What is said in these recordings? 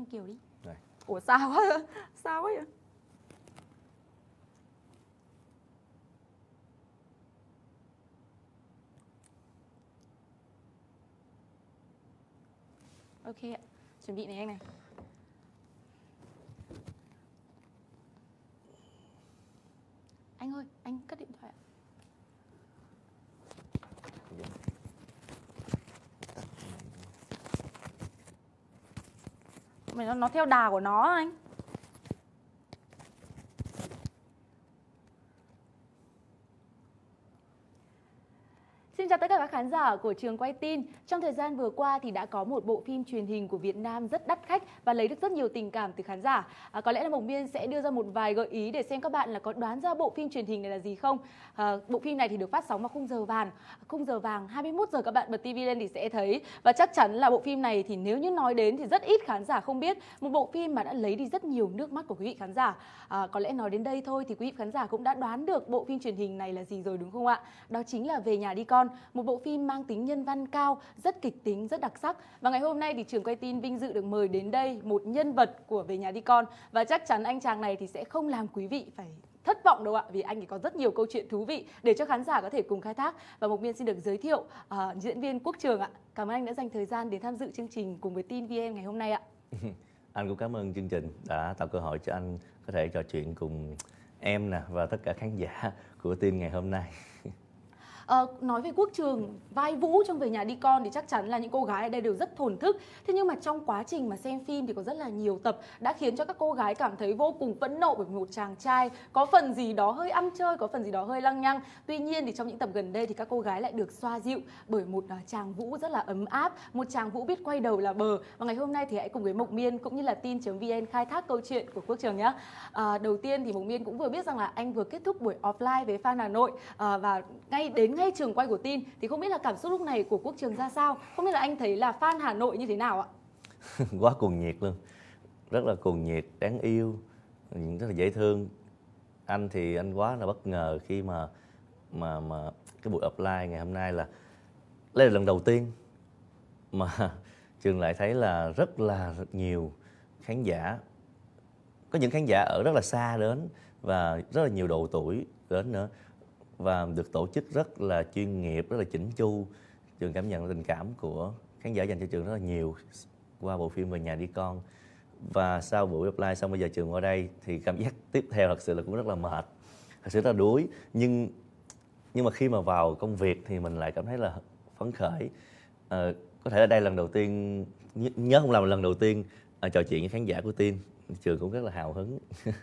em Kiều đi. Rồi. Ủa sao quá Sao quá vậy Ok ạ Chuẩn bị này anh này. Anh ơi, anh cất điện thoại ạ Mày nó, nó theo đà của nó anh. Chào tất cả các khán giả của trường quay tin. Trong thời gian vừa qua thì đã có một bộ phim truyền hình của Việt Nam rất đắt khách và lấy được rất nhiều tình cảm từ khán giả. À, có lẽ là Mộc Miên sẽ đưa ra một vài gợi ý để xem các bạn là có đoán ra bộ phim truyền hình này là gì không. À, bộ phim này thì được phát sóng vào khung giờ vàng, khung giờ vàng 21 giờ các bạn bật TV lên thì sẽ thấy và chắc chắn là bộ phim này thì nếu như nói đến thì rất ít khán giả không biết một bộ phim mà đã lấy đi rất nhiều nước mắt của quý vị khán giả. À, có lẽ nói đến đây thôi thì quý vị khán giả cũng đã đoán được bộ phim truyền hình này là gì rồi đúng không ạ? Đó chính là Về nhà đi con, một bộ phim mang tính nhân văn cao, rất kịch tính, rất đặc sắc. Và ngày hôm nay thì trường quay tin vinh dự được mời đến đây một nhân vật của Về nhà đi con và chắc chắn anh chàng này thì sẽ không làm quý vị phải thất vọng đâu ạ vì anh ấy có rất nhiều câu chuyện thú vị để cho khán giả có thể cùng khai thác và một Miên xin được giới thiệu uh, diễn viên Quốc Trường ạ. Cảm ơn anh đã dành thời gian đến tham dự chương trình cùng với tin VN ngày hôm nay ạ. anh cũng cảm ơn chương trình đã tạo cơ hội cho anh có thể trò chuyện cùng em nè và tất cả khán giả của tin ngày hôm nay Ờ, nói về quốc trường vai vũ trong về nhà đi con thì chắc chắn là những cô gái ở đây đều rất thổn thức. Thế nhưng mà trong quá trình mà xem phim thì có rất là nhiều tập đã khiến cho các cô gái cảm thấy vô cùng phẫn nộ bởi một chàng trai có phần gì đó hơi ăn chơi có phần gì đó hơi lăng nhăng. Tuy nhiên thì trong những tập gần đây thì các cô gái lại được xoa dịu bởi một uh, chàng vũ rất là ấm áp một chàng vũ biết quay đầu là bờ. Và ngày hôm nay thì hãy cùng với mộc miên cũng như là tin.vn khai thác câu chuyện của quốc trường nhé à, đầu tiên thì mộc miên cũng vừa biết rằng là anh vừa kết thúc buổi offline với fan hà nội. À, và ngay đến ngay trường quay của tin thì không biết là cảm xúc lúc này của quốc trường ra sao. Không biết là anh thấy là fan hà nội như thế nào ạ? Quá cuồng nhiệt luôn. Rất là cuồng nhiệt, đáng yêu rất là dễ thương. Anh thì anh quá là bất ngờ khi mà mà mà cái buổi offline ngày hôm nay là đây là lần đầu tiên mà trường lại thấy là rất là rất nhiều khán giả. Có những khán giả ở rất là xa đến và rất là nhiều độ tuổi đến nữa và được tổ chức rất là chuyên nghiệp rất là chỉnh chu. Trường cảm nhận tình cảm của khán giả dành cho trường rất là nhiều qua bộ phim về nhà đi con. Và sau buổi apply xong bây giờ trường qua đây thì cảm giác tiếp theo thật sự là cũng rất là mệt thật sự rất là đuối. Nhưng nhưng mà khi mà vào công việc thì mình lại cảm thấy là phấn khởi. À, có thể là đây lần đầu tiên nhớ không làm lần đầu tiên à, trò chuyện với khán giả của tin trường cũng rất là hào hứng.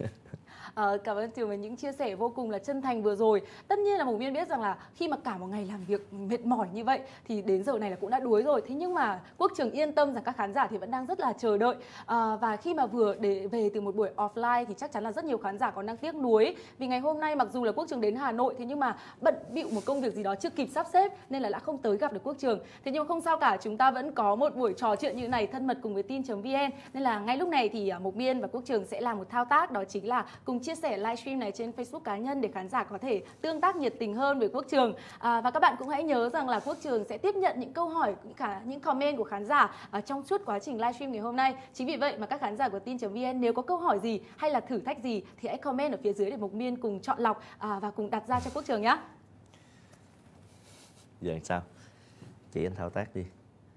À, cảm ơn Trường về những chia sẻ vô cùng là chân thành vừa rồi. Tất nhiên là mục Miên biết rằng là khi mà cả một ngày làm việc mệt mỏi như vậy thì đến giờ này là cũng đã đuối rồi. Thế nhưng mà Quốc Trường yên tâm rằng các khán giả thì vẫn đang rất là chờ đợi. À, và khi mà vừa để về từ một buổi offline thì chắc chắn là rất nhiều khán giả còn đang tiếc nuối vì ngày hôm nay mặc dù là Quốc Trường đến Hà Nội thế nhưng mà bận bịu một công việc gì đó chưa kịp sắp xếp nên là đã không tới gặp được Quốc Trường. Thế nhưng mà không sao cả, chúng ta vẫn có một buổi trò chuyện như này thân mật cùng với tin.vn nên là ngay lúc này thì à, mục Miên và Quốc Trường sẽ làm một thao tác đó chính là cùng chia sẻ livestream này trên Facebook cá nhân để khán giả có thể tương tác nhiệt tình hơn với Quốc Trường. À, và các bạn cũng hãy nhớ rằng là Quốc Trường sẽ tiếp nhận những câu hỏi cả những comment của khán giả ở trong suốt quá trình livestream ngày hôm nay. Chính vì vậy mà các khán giả của tin.vn nếu có câu hỏi gì hay là thử thách gì thì hãy comment ở phía dưới để Mộc Miên cùng chọn lọc à, và cùng đặt ra cho Quốc Trường nhé giờ sao? Chị anh thao tác đi.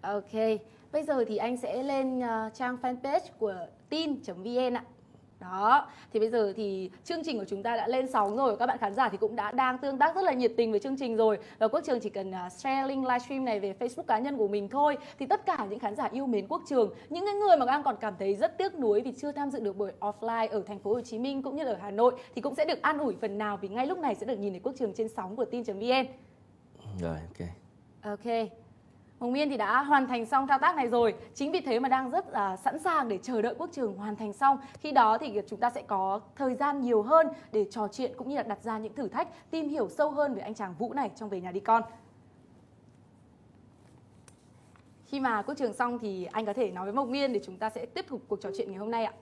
Ok bây giờ thì anh sẽ lên uh, trang fanpage của tin.vn ạ đó, thì bây giờ thì chương trình của chúng ta đã lên sóng rồi. Các bạn khán giả thì cũng đã đang tương tác rất là nhiệt tình với chương trình rồi. Và Quốc Trường chỉ cần uh, share link livestream này về Facebook cá nhân của mình thôi. Thì tất cả những khán giả yêu mến Quốc Trường Những cái người mà đang còn cảm thấy rất tiếc nuối vì chưa tham dự được buổi offline ở thành phố Hồ Chí Minh cũng như ở Hà Nội Thì cũng sẽ được an ủi phần nào vì ngay lúc này sẽ được nhìn thấy Quốc Trường trên sóng của tin.vn Rồi, ok. Ok Hồng Miên thì đã hoàn thành xong thao tác này rồi. Chính vì thế mà đang rất là sẵn sàng để chờ đợi Quốc Trường hoàn thành xong. Khi đó thì chúng ta sẽ có thời gian nhiều hơn để trò chuyện cũng như là đặt ra những thử thách Tìm hiểu sâu hơn về anh chàng Vũ này trong Về Nhà Đi Con. Khi mà Quốc Trường xong thì anh có thể nói với Mộc Miên để chúng ta sẽ tiếp tục cuộc trò chuyện ngày hôm nay ạ.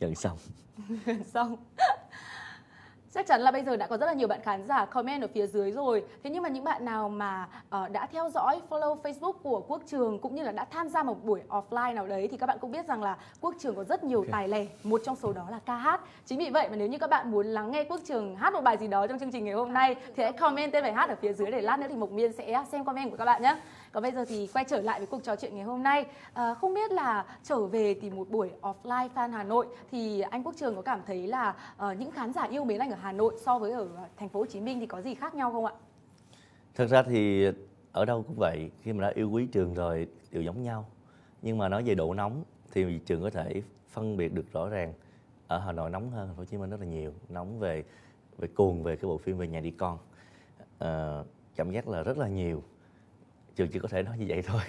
Gần xong. Xong Chắc chắn là bây giờ đã có rất là nhiều bạn khán giả comment ở phía dưới rồi. Thế nhưng mà những bạn nào mà uh, đã theo dõi follow Facebook của Quốc Trường cũng như là đã tham gia một buổi offline nào đấy thì các bạn cũng biết rằng là Quốc Trường có rất nhiều okay. tài lẻ. Một trong số đó là ca hát. Chính vì vậy mà nếu như các bạn muốn lắng nghe Quốc Trường hát một bài gì đó trong chương trình ngày hôm nay thì hãy comment tên bài hát ở phía dưới để lát nữa thì Mộc Miên sẽ xem comment của các bạn nhé. Còn bây giờ thì quay trở lại với cuộc trò chuyện ngày hôm nay. À, không biết là trở về thì một buổi offline fan Hà Nội thì anh Quốc Trường có cảm thấy là uh, những khán giả yêu mến anh ở Hà Nội so với ở thành phố Hồ Chí Minh thì có gì khác nhau không ạ? Thật ra thì ở đâu cũng vậy, khi mà đã yêu quý trường rồi đều giống nhau. Nhưng mà nói về độ nóng thì trường có thể phân biệt được rõ ràng ở Hà Nội nóng hơn thành phố Hồ Chí Minh rất là nhiều, nóng về về cuồng về cái bộ phim về nhà đi con. À, cảm giác là rất là nhiều trường chỉ có thể nói như vậy thôi.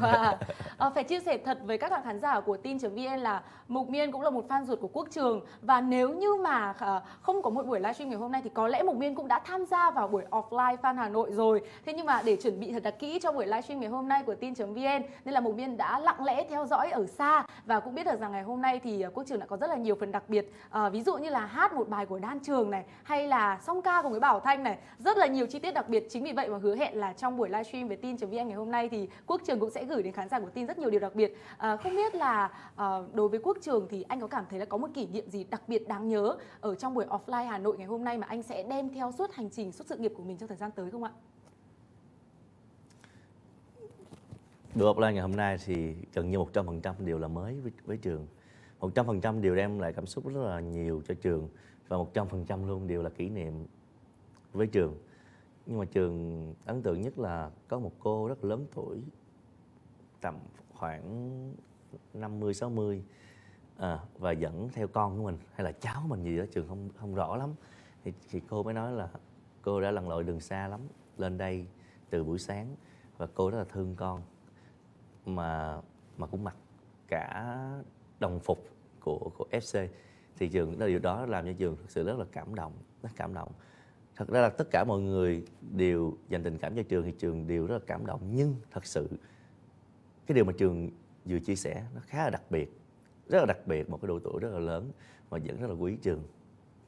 Wow. à, phải chia sẻ thật với các bạn khán giả của tin.vn là mục miên cũng là một fan ruột của quốc trường. Và nếu như mà uh, không có một buổi livestream ngày hôm nay thì có lẽ mục miên cũng đã tham gia vào buổi offline fan hà nội rồi. Thế nhưng mà để chuẩn bị thật là kỹ cho buổi livestream ngày hôm nay của tin.vn nên là mục miên đã lặng lẽ theo dõi ở xa. Và cũng biết được rằng ngày hôm nay thì uh, quốc trường đã có rất là nhiều phần đặc biệt. Uh, ví dụ như là hát một bài của đan trường này hay là song ca cùng với bảo thanh này. Rất là nhiều chi tiết đặc biệt. Chính vì vậy mà hứa hẹn là trong buổi livestream về tin.vn vn ngày hôm nay thì quốc trường cũng sẽ gửi đến khán giả của tin rất nhiều điều đặc biệt. À, không biết là à, đối với quốc trường thì anh có cảm thấy là có một kỷ niệm gì đặc biệt đáng nhớ ở trong buổi offline hà nội ngày hôm nay mà anh sẽ đem theo suốt hành trình suốt sự nghiệp của mình trong thời gian tới không ạ? Buổi offline ngày hôm nay thì gần như 100% đều là mới với, với trường. 100% đều đem lại cảm xúc rất là nhiều cho trường và 100% luôn đều là kỷ niệm với trường nhưng mà trường ấn tượng nhất là có một cô rất lớn tuổi tầm khoảng 50 60 à, và dẫn theo con của mình. Hay là cháu mình gì đó trường không không rõ lắm. Thì, thì cô mới nói là cô đã lặn lội đường xa lắm lên đây từ buổi sáng và cô rất là thương con. Mà mà cũng mặc cả đồng phục của của FC thì trường điều đó làm cho trường thực sự rất là cảm động rất cảm động thật ra là tất cả mọi người đều dành tình cảm cho trường thì trường đều rất là cảm động. Nhưng thật sự, cái điều mà trường vừa chia sẻ nó khá là đặc biệt, rất là đặc biệt, một cái độ tuổi rất là lớn mà vẫn rất là quý trường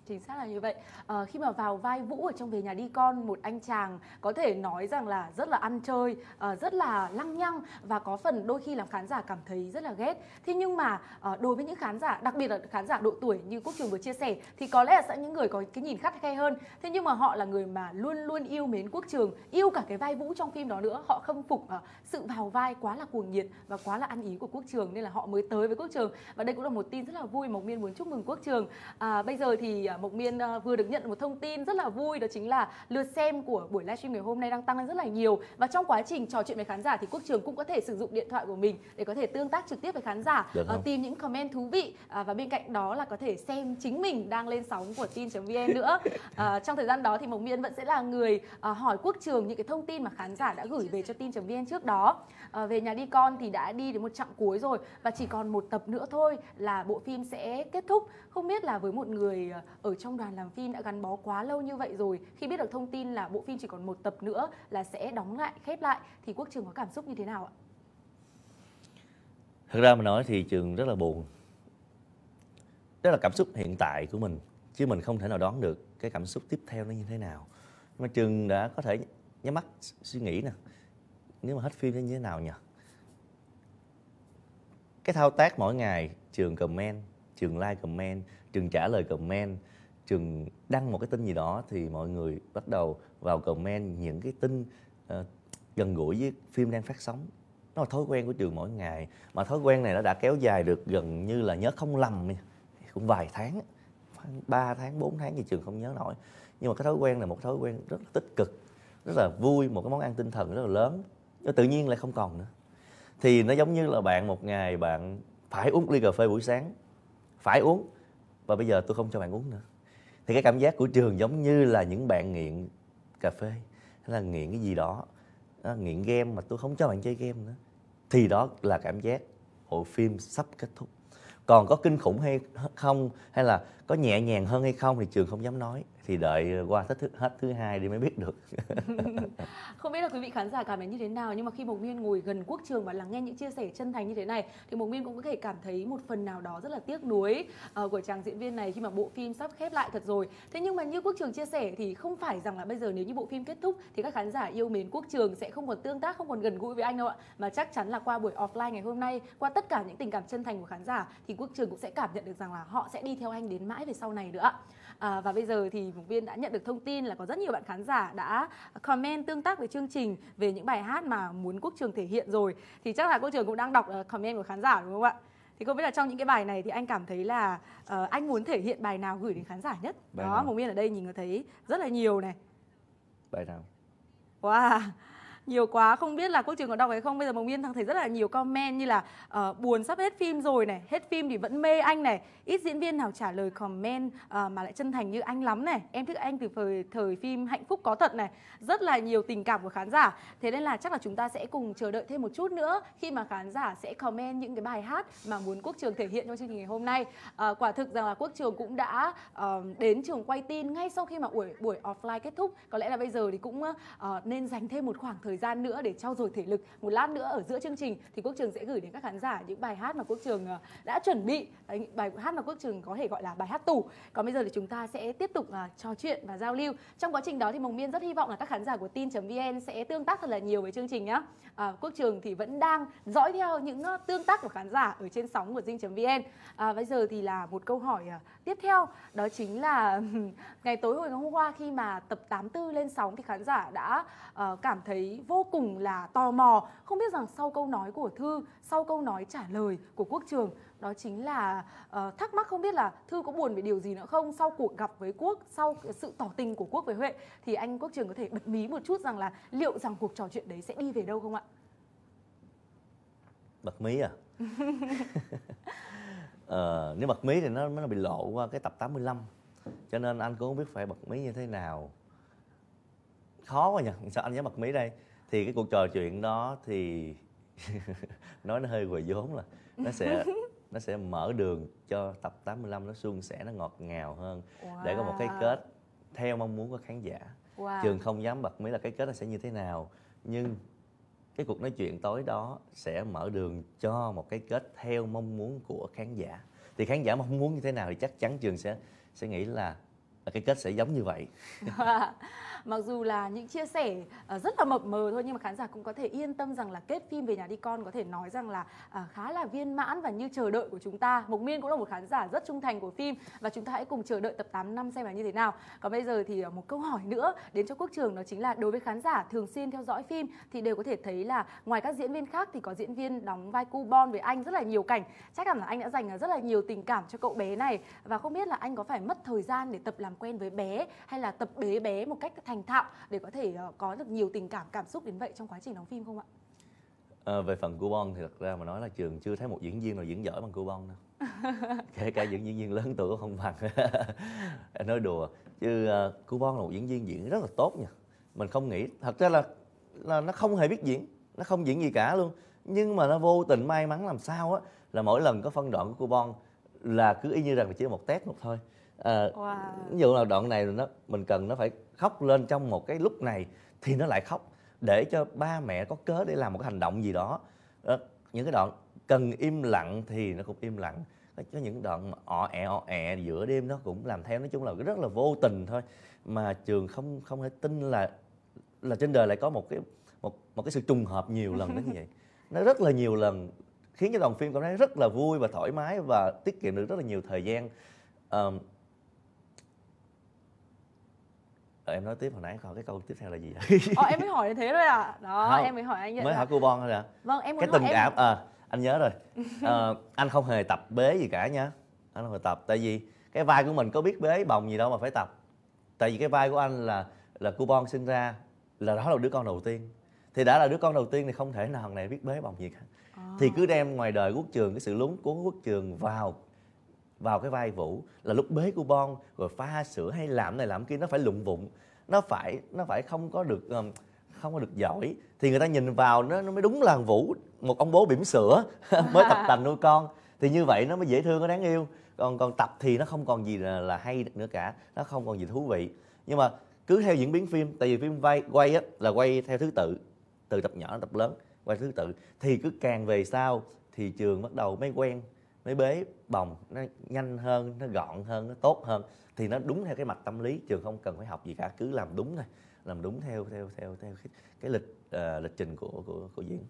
chính xác là như vậy. À, khi mà vào vai vũ ở trong về nhà đi con một anh chàng có thể nói rằng là rất là ăn chơi à, rất là lăng nhăng và có phần đôi khi làm khán giả cảm thấy rất là ghét. Thế nhưng mà à, đối với những khán giả đặc biệt là khán giả độ tuổi như quốc trường vừa chia sẻ thì có lẽ là sẽ những người có cái nhìn khắt khe hơn. Thế nhưng mà họ là người mà luôn luôn yêu mến quốc trường yêu cả cái vai vũ trong phim đó nữa. Họ khâm phục à, sự vào vai quá là cuồng nhiệt và quá là ăn ý của quốc trường nên là họ mới tới với quốc trường. Và đây cũng là một tin rất là vui mộc miên muốn chúc mừng quốc trường. À, bây giờ thì Mộc Miên ờ, vừa được nhận một thông tin rất là vui đó chính là lượt xem của buổi livestream ngày hôm nay đang tăng lên rất là nhiều và trong quá trình trò chuyện với khán giả thì Quốc Trường cũng có thể sử dụng điện thoại của mình để có thể tương tác trực tiếp với khán giả, uh, tìm những comment thú vị uh, và bên cạnh đó là có thể xem chính mình đang lên sóng của tin.vn nữa. Uh, trong thời gian đó thì Mộc Miên vẫn sẽ là người hỏi Quốc Trường những cái thông tin mà khán giả đã gửi về cho tin.vn trước đó à, về nhà đi con thì đã đi đến một chặng cuối rồi và chỉ còn một tập nữa thôi là bộ phim sẽ kết thúc. Không biết là với một người ờ, ở trong đoàn làm phim đã gắn bó quá lâu như vậy rồi khi biết được thông tin là bộ phim chỉ còn một tập nữa là sẽ đóng lại khép lại thì quốc trường có cảm xúc như thế nào ạ thật ra mà nói thì trường rất là buồn đó là cảm xúc hiện tại của mình chứ mình không thể nào đoán được cái cảm xúc tiếp theo nó như thế nào mà trường đã có thể nhắm mắt suy nghĩ nè nếu mà hết phim thì như thế nào nhỉ? Cái thao tác mỗi ngày trường comment trường like comment trường trả lời comment trường đăng một cái tin gì đó thì mọi người bắt đầu vào comment những cái tin uh, gần gũi với phim đang phát sóng. Nó là thói quen của trường mỗi ngày mà thói quen này nó đã kéo dài được gần như là nhớ không lầm cũng vài tháng khoảng 3 tháng 4 tháng gì trường không nhớ nổi. Nhưng mà cái thói quen là một thói quen rất là tích cực rất là vui một cái món ăn tinh thần rất là lớn nó tự nhiên lại không còn nữa. Thì nó giống như là bạn một ngày bạn phải uống ly cà phê buổi sáng phải uống và bây giờ tôi không cho bạn uống nữa. Thì cái cảm giác của trường giống như là những bạn nghiện cà phê hay là nghiện cái gì đó, đó nghiện game mà tôi không cho bạn chơi game nữa. Thì đó là cảm giác bộ phim sắp kết thúc. Còn có kinh khủng hay không hay là có nhẹ nhàng hơn hay không thì trường không dám nói thì đợi qua hết thứ, hết thứ hai đi mới biết được. Không biết là quý vị khán giả cảm thấy như thế nào nhưng mà khi Mộc Miên ngồi gần Quốc Trường và lắng nghe những chia sẻ chân thành như thế này thì Mộc Miên cũng có thể cảm thấy một phần nào đó rất là tiếc nuối uh, của chàng diễn viên này khi mà bộ phim sắp khép lại thật rồi. Thế nhưng mà như Quốc Trường chia sẻ thì không phải rằng là bây giờ nếu như bộ phim kết thúc thì các khán giả yêu mến Quốc Trường sẽ không còn tương tác không còn gần gũi với anh đâu ạ. Mà chắc chắn là qua buổi offline ngày hôm nay qua tất cả những tình cảm chân thành của khán giả thì Quốc Trường cũng sẽ cảm nhận được rằng là họ sẽ đi theo anh đến mãi về sau này nữa À, và bây giờ thì phóng viên đã nhận được thông tin là có rất nhiều bạn khán giả đã comment tương tác với chương trình về những bài hát mà muốn Quốc Trường thể hiện rồi. Thì chắc là Quốc Trường cũng đang đọc uh, comment của khán giả đúng không ạ? Thì không biết là trong những cái bài này thì anh cảm thấy là uh, anh muốn thể hiện bài nào gửi đến khán giả nhất? Bài Đó, phóng viên ở đây nhìn thấy rất là nhiều này. Bài nào? Wow nhiều quá không biết là quốc trường có đọc hay không? Bây giờ mộng miên thằng thấy rất là nhiều comment như là uh, buồn sắp hết phim rồi này hết phim thì vẫn mê anh này. Ít diễn viên nào trả lời comment uh, mà lại chân thành như anh lắm này. Em thích anh từ thời thời phim hạnh phúc có thật này. Rất là nhiều tình cảm của khán giả. Thế nên là chắc là chúng ta sẽ cùng chờ đợi thêm một chút nữa khi mà khán giả sẽ comment những cái bài hát mà muốn quốc trường thể hiện trong chương trình ngày hôm nay. Uh, quả thực rằng là quốc trường cũng đã uh, đến trường quay tin ngay sau khi mà buổi buổi offline kết thúc. Có lẽ là bây giờ thì cũng uh, nên dành thêm một khoảng thời thời gian nữa để trau dồi thể lực. Một lát nữa ở giữa chương trình thì quốc trường sẽ gửi đến các khán giả những bài hát mà quốc trường ờ, đã chuẩn bị. Bài hát mà quốc trường có thể gọi là bài hát tủ còn bây giờ thì chúng ta sẽ tiếp tục uh, trò chuyện và giao lưu. Trong quá trình đó thì mồng miên rất hy vọng là các khán giả của tin.vn sẽ tương tác thật là nhiều với chương trình nhé à, ờ, quốc trường thì vẫn đang dõi theo những uh, tương tác của khán giả ở trên sóng của dinh.vn à, bây giờ thì là một câu hỏi uh, tiếp theo. Đó chính là ngày tối hồi ngày hôm qua khi mà tập 84 lên sóng thì khán giả đã uh, cảm thấy vô cùng là tò mò. Không biết rằng sau câu nói của thư sau câu nói trả lời của quốc trường đó chính là uh, thắc mắc không biết là thư có buồn về điều gì nữa không? Sau cuộc gặp với quốc sau sự tỏ tình của quốc với huệ thì anh quốc trường có thể bật mí một chút rằng là liệu rằng cuộc trò chuyện đấy sẽ đi về đâu không ạ? Bật mí à? Ờ, nếu bật mí thì nó nó bị lộ qua cái tập 85 cho nên anh cũng không biết phải bật mí như thế nào. Khó quá nhỉ? Sao anh dám bật mí đây thì cái cuộc trò chuyện đó thì nói nó hơi quầy vốn là nó sẽ nó sẽ mở đường cho tập 85 nó suôn sẻ nó ngọt ngào hơn wow. để có một cái kết theo mong muốn của khán giả wow. trường không dám bật mí là cái kết nó sẽ như thế nào nhưng cái cuộc nói chuyện tối đó sẽ mở đường cho một cái kết theo mong muốn của khán giả thì khán giả mong muốn như thế nào thì chắc chắn trường sẽ sẽ nghĩ là cái kết sẽ giống như vậy. Mặc dù là những chia sẻ ờ, rất là mập mờ thôi, nhưng mà khán giả cũng có thể yên tâm rằng là kết phim về nhà đi con có thể nói rằng là à, khá là viên mãn và như chờ đợi của chúng ta. Mộc miên cũng là một khán giả rất trung thành của phim và chúng ta hãy cùng chờ đợi tập 8 năm xem là như thế nào. Còn bây giờ thì ờ, một câu hỏi nữa đến cho quốc trường, đó chính là đối với khán giả thường xuyên theo dõi phim thì đều có thể thấy là ngoài các diễn viên khác thì có diễn viên đóng vai cu bon với anh rất là nhiều cảnh. Chắc hẳn là anh đã dành rất là nhiều tình cảm cho cậu bé này. Và không biết là anh có phải mất thời gian để tập làm quen với bé hay là tập bế bé một cách thành thạo để có thể uh, có được nhiều tình cảm cảm xúc đến vậy trong quá trình đóng phim không ạ? À, về phần Cubon thì thật ra mà nói là trường chưa thấy một diễn viên nào diễn giỏi bằng Cubon đâu. Kể cả những diễn viên lớn tuổi cũng không bằng. Nói đùa chứ uh, Cubon là một diễn viên diễn rất là tốt nha. Mình không nghĩ thật ra là là nó không hề biết diễn nó không diễn gì cả luôn. Nhưng mà nó vô tình may mắn làm sao á là mỗi lần có phân đoạn của Cubon là cứ y như rằng là chỉ một test một thôi à, wow. ví dụ là đoạn này nó mình cần nó phải khóc lên trong một cái lúc này thì nó lại khóc để cho ba mẹ có cớ để làm một cái hành động gì đó, đó những cái đoạn cần im lặng thì nó cũng im lặng. Có những đoạn mà ọ ẹ ọ ẹ giữa đêm nó cũng làm theo nói chung là rất là vô tình thôi. Mà trường không không thể tin là là trên đời lại có một cái một một cái sự trùng hợp nhiều lần đến như vậy. Nó rất là nhiều lần khiến cho đoàn phim cảm thấy rất là vui và thoải mái và tiết kiệm được rất là nhiều thời gian. Um, Ờ, em nói tiếp hồi nãy còn cái câu tiếp theo là gì vậy? Ờ, em mới hỏi như thế thôi à. Đó, không, em mới hỏi anh vậy. Mới hỏi cô Bon thôi à. Vâng, em muốn cái tình cảm à, anh nhớ rồi. à, anh không hề tập bế gì cả nha. Anh không hề tập tại vì cái vai của mình có biết bế bồng gì đâu mà phải tập. Tại vì cái vai của anh là là cô Bon sinh ra là đó là đứa con đầu tiên. Thì đã là đứa con đầu tiên thì không thể nào thằng này biết bế bồng gì cả. À. Thì cứ đem ngoài đời quốc trường cái sự lúng cuốn quốc trường vào vào cái vai vũ là lúc bế của bon rồi pha sữa hay làm này làm kia nó phải lụng vụng nó phải nó phải không có được ờ, không có được giỏi. Thì người ta nhìn vào nó nó mới đúng là vũ một ông bố bỉm sữa mới tập tành nuôi con. Thì như vậy nó mới dễ thương nó đáng yêu. Còn còn tập thì nó không còn gì là, là hay nữa cả. Nó không còn gì thú vị. Nhưng mà cứ theo diễn biến phim tại vì phim quay quay á là quay theo thứ tự từ tập nhỏ đến tập lớn quay thứ tự. Thì cứ càng về sau thì trường bắt đầu mới quen mới bế bồng nó nhanh hơn nó gọn hơn nó tốt hơn thì nó đúng theo cái mạch tâm lý trường không cần phải học gì cả cứ làm đúng thôi làm đúng theo theo theo theo cái, cái lịch uh, lịch trình của của của diễn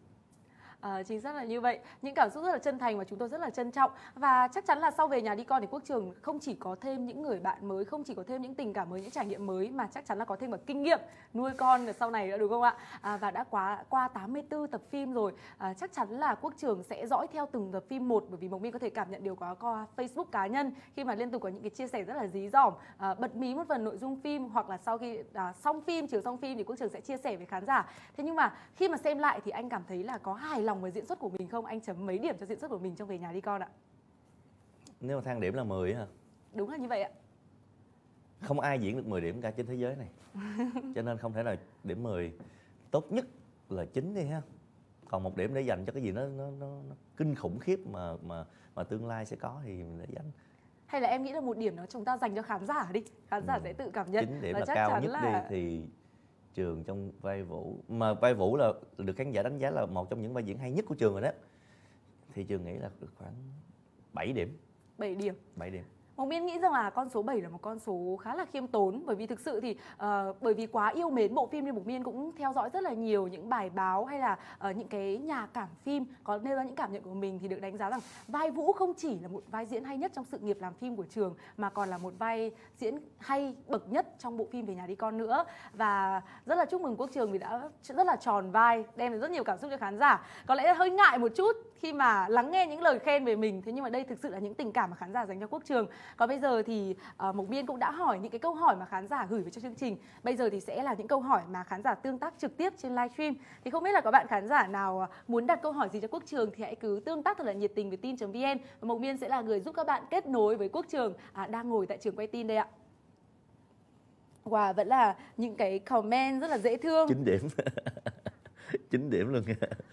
À, chính xác là như vậy. Những cảm xúc rất là chân thành và chúng tôi rất là trân trọng. Và chắc chắn là sau về nhà đi con thì quốc trường không chỉ có thêm những người bạn mới không chỉ có thêm những tình cảm mới những trải nghiệm mới mà chắc chắn là có thêm cả kinh nghiệm nuôi con sau này nữa đúng không ạ? À, và đã quá qua 84 tập phim rồi. À, chắc chắn là quốc trường sẽ dõi theo từng tập phim một bởi vì mộc minh có thể cảm nhận điều đó qua facebook cá nhân khi mà liên tục có những cái chia sẻ rất là dí dỏm à, bật mí một phần nội dung phim hoặc là sau khi à, xong phim chiều xong phim thì quốc trường sẽ chia sẻ với khán giả. Thế nhưng mà khi mà xem lại thì anh cảm thấy là có hài lòng với diễn xuất của mình không? Anh chấm mấy điểm cho diễn xuất của mình trong về nhà đi con ạ? Nếu mà thang điểm là 10 hả? Đúng là như vậy ạ. Không ai diễn được 10 điểm cả trên thế giới này. cho nên không thể nào điểm 10 tốt nhất là 9 đi ha. Còn một điểm để dành cho cái gì nó nó nó, nó kinh khủng khiếp mà mà mà tương lai sẽ có thì mình để dành hay là em nghĩ là một điểm đó chúng ta dành cho khán giả đi khán giả ừ. sẽ tự cảm nhận 9 điểm và là chắc cao chắn nhất là... đi thì trường trong vai vũ. Mà vai vũ là được khán giả đánh giá là một trong những vai diễn hay nhất của trường rồi đó. Thì trường nghĩ là được khoảng 7 điểm. 7 điểm. 7 điểm Mộc Miên nghĩ rằng là con số 7 là một con số khá là khiêm tốn bởi vì thực sự thì uh, bởi vì quá yêu mến bộ phim nên Mộc Miên cũng theo dõi rất là nhiều những bài báo hay là uh, những cái nhà cảm phim có nêu ra những cảm nhận của mình thì được đánh giá rằng vai Vũ không chỉ là một vai diễn hay nhất trong sự nghiệp làm phim của trường mà còn là một vai diễn hay bậc nhất trong bộ phim về nhà đi con nữa. Và rất là chúc mừng Quốc Trường vì đã rất là tròn vai đem được rất nhiều cảm xúc cho khán giả. Có lẽ hơi ngại một chút khi mà lắng nghe những lời khen về mình thế nhưng mà đây thực sự là những tình cảm mà khán giả dành cho Quốc Trường. Còn bây giờ thì uh, Mộc Biên cũng đã hỏi những cái câu hỏi mà khán giả gửi về cho chương trình. Bây giờ thì sẽ là những câu hỏi mà khán giả tương tác trực tiếp trên livestream thì không biết là có bạn khán giả nào ờ, muốn đặt câu hỏi gì cho Quốc Trường thì hãy cứ tương tác thật là nhiệt tình với tin.vn và Mộc Biên sẽ là người giúp các bạn kết nối với Quốc Trường à, đang ngồi tại trường quay tin đây ạ. Wow, vẫn là những cái comment rất là dễ thương. 9 điểm 9 điểm luôn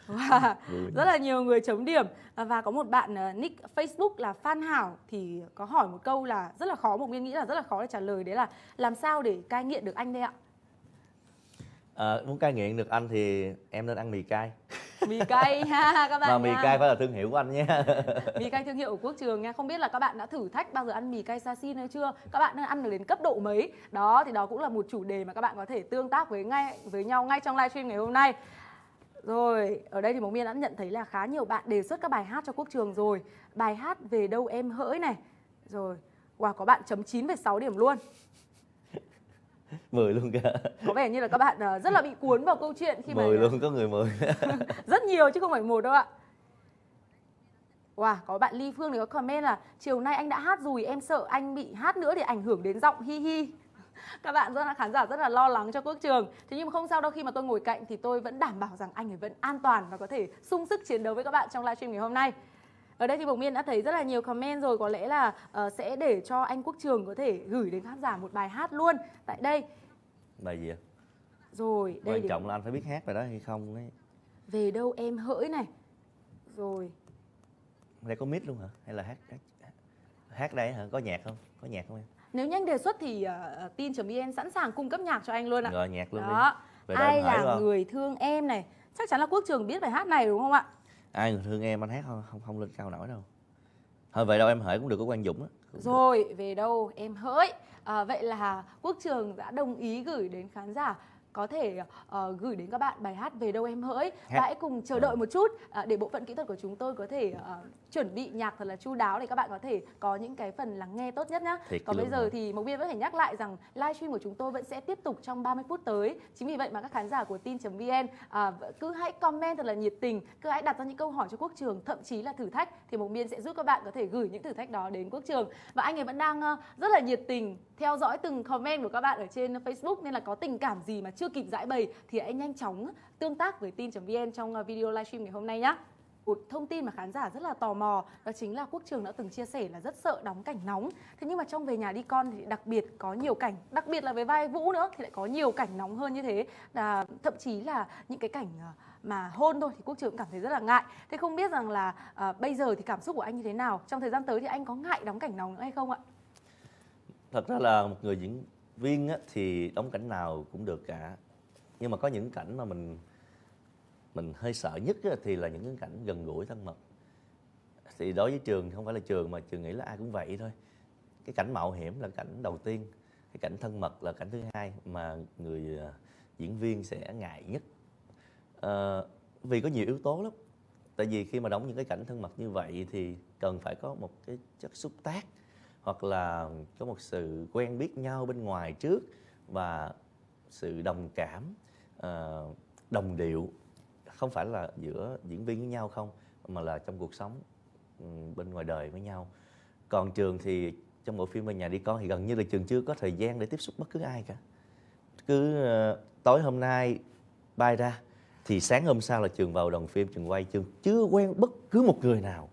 wow, rất là nhiều người chấm điểm. À, và có một bạn uh, nick Facebook là Phan Hảo thì có hỏi một câu là rất là khó một nguyên nghĩ là rất là khó để trả lời đấy là làm sao để cai nghiện được anh đây ạ? À, muốn cai nghiện được anh thì em nên ăn mì cay. Mì cay ha các bạn mà mì nha. cay phải là thương hiệu của anh nhé mì cay thương hiệu của quốc trường nha. Không biết là các bạn đã thử thách bao giờ ăn mì cay sasin hay chưa? Các bạn đang ăn được đến cấp độ mấy? Đó thì đó cũng là một chủ đề mà các bạn có thể tương tác với ngay với nhau ngay trong livestream ngày hôm nay rồi, ở đây thì Mộc Miên đã nhận thấy là khá nhiều bạn đề xuất các bài hát cho Quốc Trường rồi. Bài hát Về đâu em hỡi này. Rồi, wow, có bạn chấm 9,6 điểm luôn. 10 luôn kìa. Có vẻ như là các bạn ờ, rất là bị cuốn vào câu chuyện khi 10 mà 10 luôn, có người 10. rất nhiều chứ không phải một đâu ạ. Wow, có bạn Ly Phương thì có comment là chiều nay anh đã hát rồi, em sợ anh bị hát nữa thì ảnh hưởng đến giọng hi hi các bạn rất là khán giả rất là lo lắng cho quốc trường. Thế nhưng mà không sao đâu khi mà tôi ngồi cạnh thì tôi vẫn đảm bảo rằng anh ấy vẫn an toàn và có thể sung sức chiến đấu với các bạn trong livestream ngày hôm nay. Ở đây thì Bồng Miên đã thấy rất là nhiều comment rồi có lẽ là uh, sẽ để cho anh Quốc Trường có thể gửi đến khán giả một bài hát luôn. Tại đây bài gì ạ? Rồi đây quan trọng để... là anh phải biết hát bài đó hay không ấy. Về đâu em hỡi này. Rồi. Đây có mic luôn hả? Hay là hát hát, hát đây hả? Có nhạc không? Có nhạc không em nếu nhanh đề xuất thì uh, tin.vn sẵn sàng cung cấp nhạc cho anh luôn ạ. Rồi nhạc luôn Đó. đi. Ai là người thương em này. Chắc chắn là Quốc Trường biết bài hát này đúng không ạ? Ai người thương em anh hát không không không lên cao nổi đâu. Thôi vậy đâu em hỡi cũng được có quan Dũng á. Rồi, về đâu em hỡi. À, vậy là Quốc Trường đã đồng ý gửi đến khán giả có thể uh, gửi đến các bạn bài hát về đâu em hỡi và hãy cùng chờ đợi một chút uh, để bộ phận kỹ thuật của chúng tôi có thể uh, chuẩn bị nhạc thật là chu đáo để các bạn có thể có những cái phần lắng nghe tốt nhất nhé. Còn bây giờ rồi. thì Mộc Biên vẫn phải nhắc lại rằng livestream của chúng tôi vẫn sẽ tiếp tục trong 30 phút tới. Chính vì vậy mà các khán giả của tin.vn à, cứ hãy comment thật là nhiệt tình, cứ hãy đặt ra những câu hỏi cho Quốc Trường, thậm chí là thử thách thì Mộc Biên sẽ giúp các bạn có thể gửi những thử thách đó đến Quốc Trường. Và anh ấy vẫn đang uh, rất là nhiệt tình theo dõi từng comment của các bạn ở trên Facebook nên là có tình cảm gì mà chưa chưa kịp giải bày thì hãy nhanh chóng tương tác với tin.vn trong ờ, video livestream ngày hôm nay nhé một thông tin mà khán giả rất là tò mò đó chính là quốc trường đã từng chia sẻ là rất sợ đóng cảnh nóng. Thế nhưng mà trong về nhà đi con thì đặc biệt có nhiều cảnh đặc biệt là với vai vũ nữa thì lại có nhiều cảnh nóng hơn như thế. Là thậm chí là những cái cảnh ờ, mà hôn thôi thì quốc trường cũng cảm thấy rất là ngại. Thế không biết rằng là à, bây giờ thì cảm xúc của anh như thế nào? Trong thời gian tới thì anh có ngại đóng cảnh nóng nữa hay không ạ? Thật ra là một người diễn viên á, thì đóng cảnh nào cũng được cả. Nhưng mà có những cảnh mà mình mình hơi sợ nhất á, thì là những cái cảnh gần gũi thân mật. Thì đối với trường không phải là trường mà trường nghĩ là ai cũng vậy thôi. Cái cảnh mạo hiểm là cảnh đầu tiên cái cảnh thân mật là cảnh thứ hai mà người à, diễn viên sẽ ngại nhất. À, vì có nhiều yếu tố lắm. Tại vì khi mà đóng những cái cảnh thân mật như vậy thì cần phải có một cái chất xúc tác hoặc là có một sự quen biết nhau bên ngoài trước và sự đồng cảm uh, đồng điệu. Không phải là giữa diễn viên với nhau không mà là trong cuộc sống ừ, bên ngoài đời với nhau. Còn trường thì trong bộ phim về nhà đi con thì gần như là trường chưa có thời gian để tiếp xúc bất cứ ai cả. Cứ uh, tối hôm nay bay ra thì sáng hôm sau là trường vào đoàn phim trường quay trường chưa quen bất cứ một người nào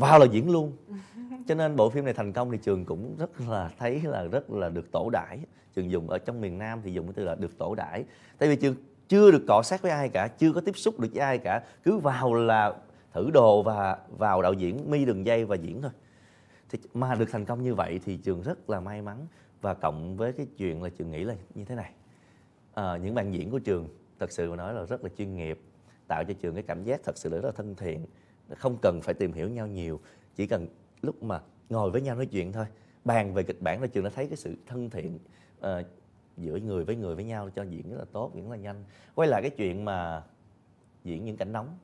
vào là diễn luôn. Cho nên bộ phim này thành công thì trường cũng rất là thấy là rất là được tổ đãi. Trường dùng ở trong miền nam thì dùng cái từ là được tổ đãi. Tại vì trường chưa được cọ sát với ai cả chưa có tiếp xúc được với ai cả. Cứ vào là thử đồ và vào đạo diễn mi đường dây và diễn thôi. Thì mà được thành công như vậy thì trường rất là may mắn. Và cộng với cái chuyện là trường nghĩ là như thế này. À, những bạn diễn của trường thật sự mà nói là rất là chuyên nghiệp tạo cho trường cái cảm giác thật sự là rất là thân thiện không cần phải tìm hiểu nhau nhiều chỉ cần lúc mà ngồi với nhau nói chuyện thôi. Bàn về kịch bản là trường đã thấy cái sự thân thiện uh, giữa người với người với nhau cho diễn rất là tốt diễn rất là nhanh. Quay lại cái chuyện mà diễn những cảnh nóng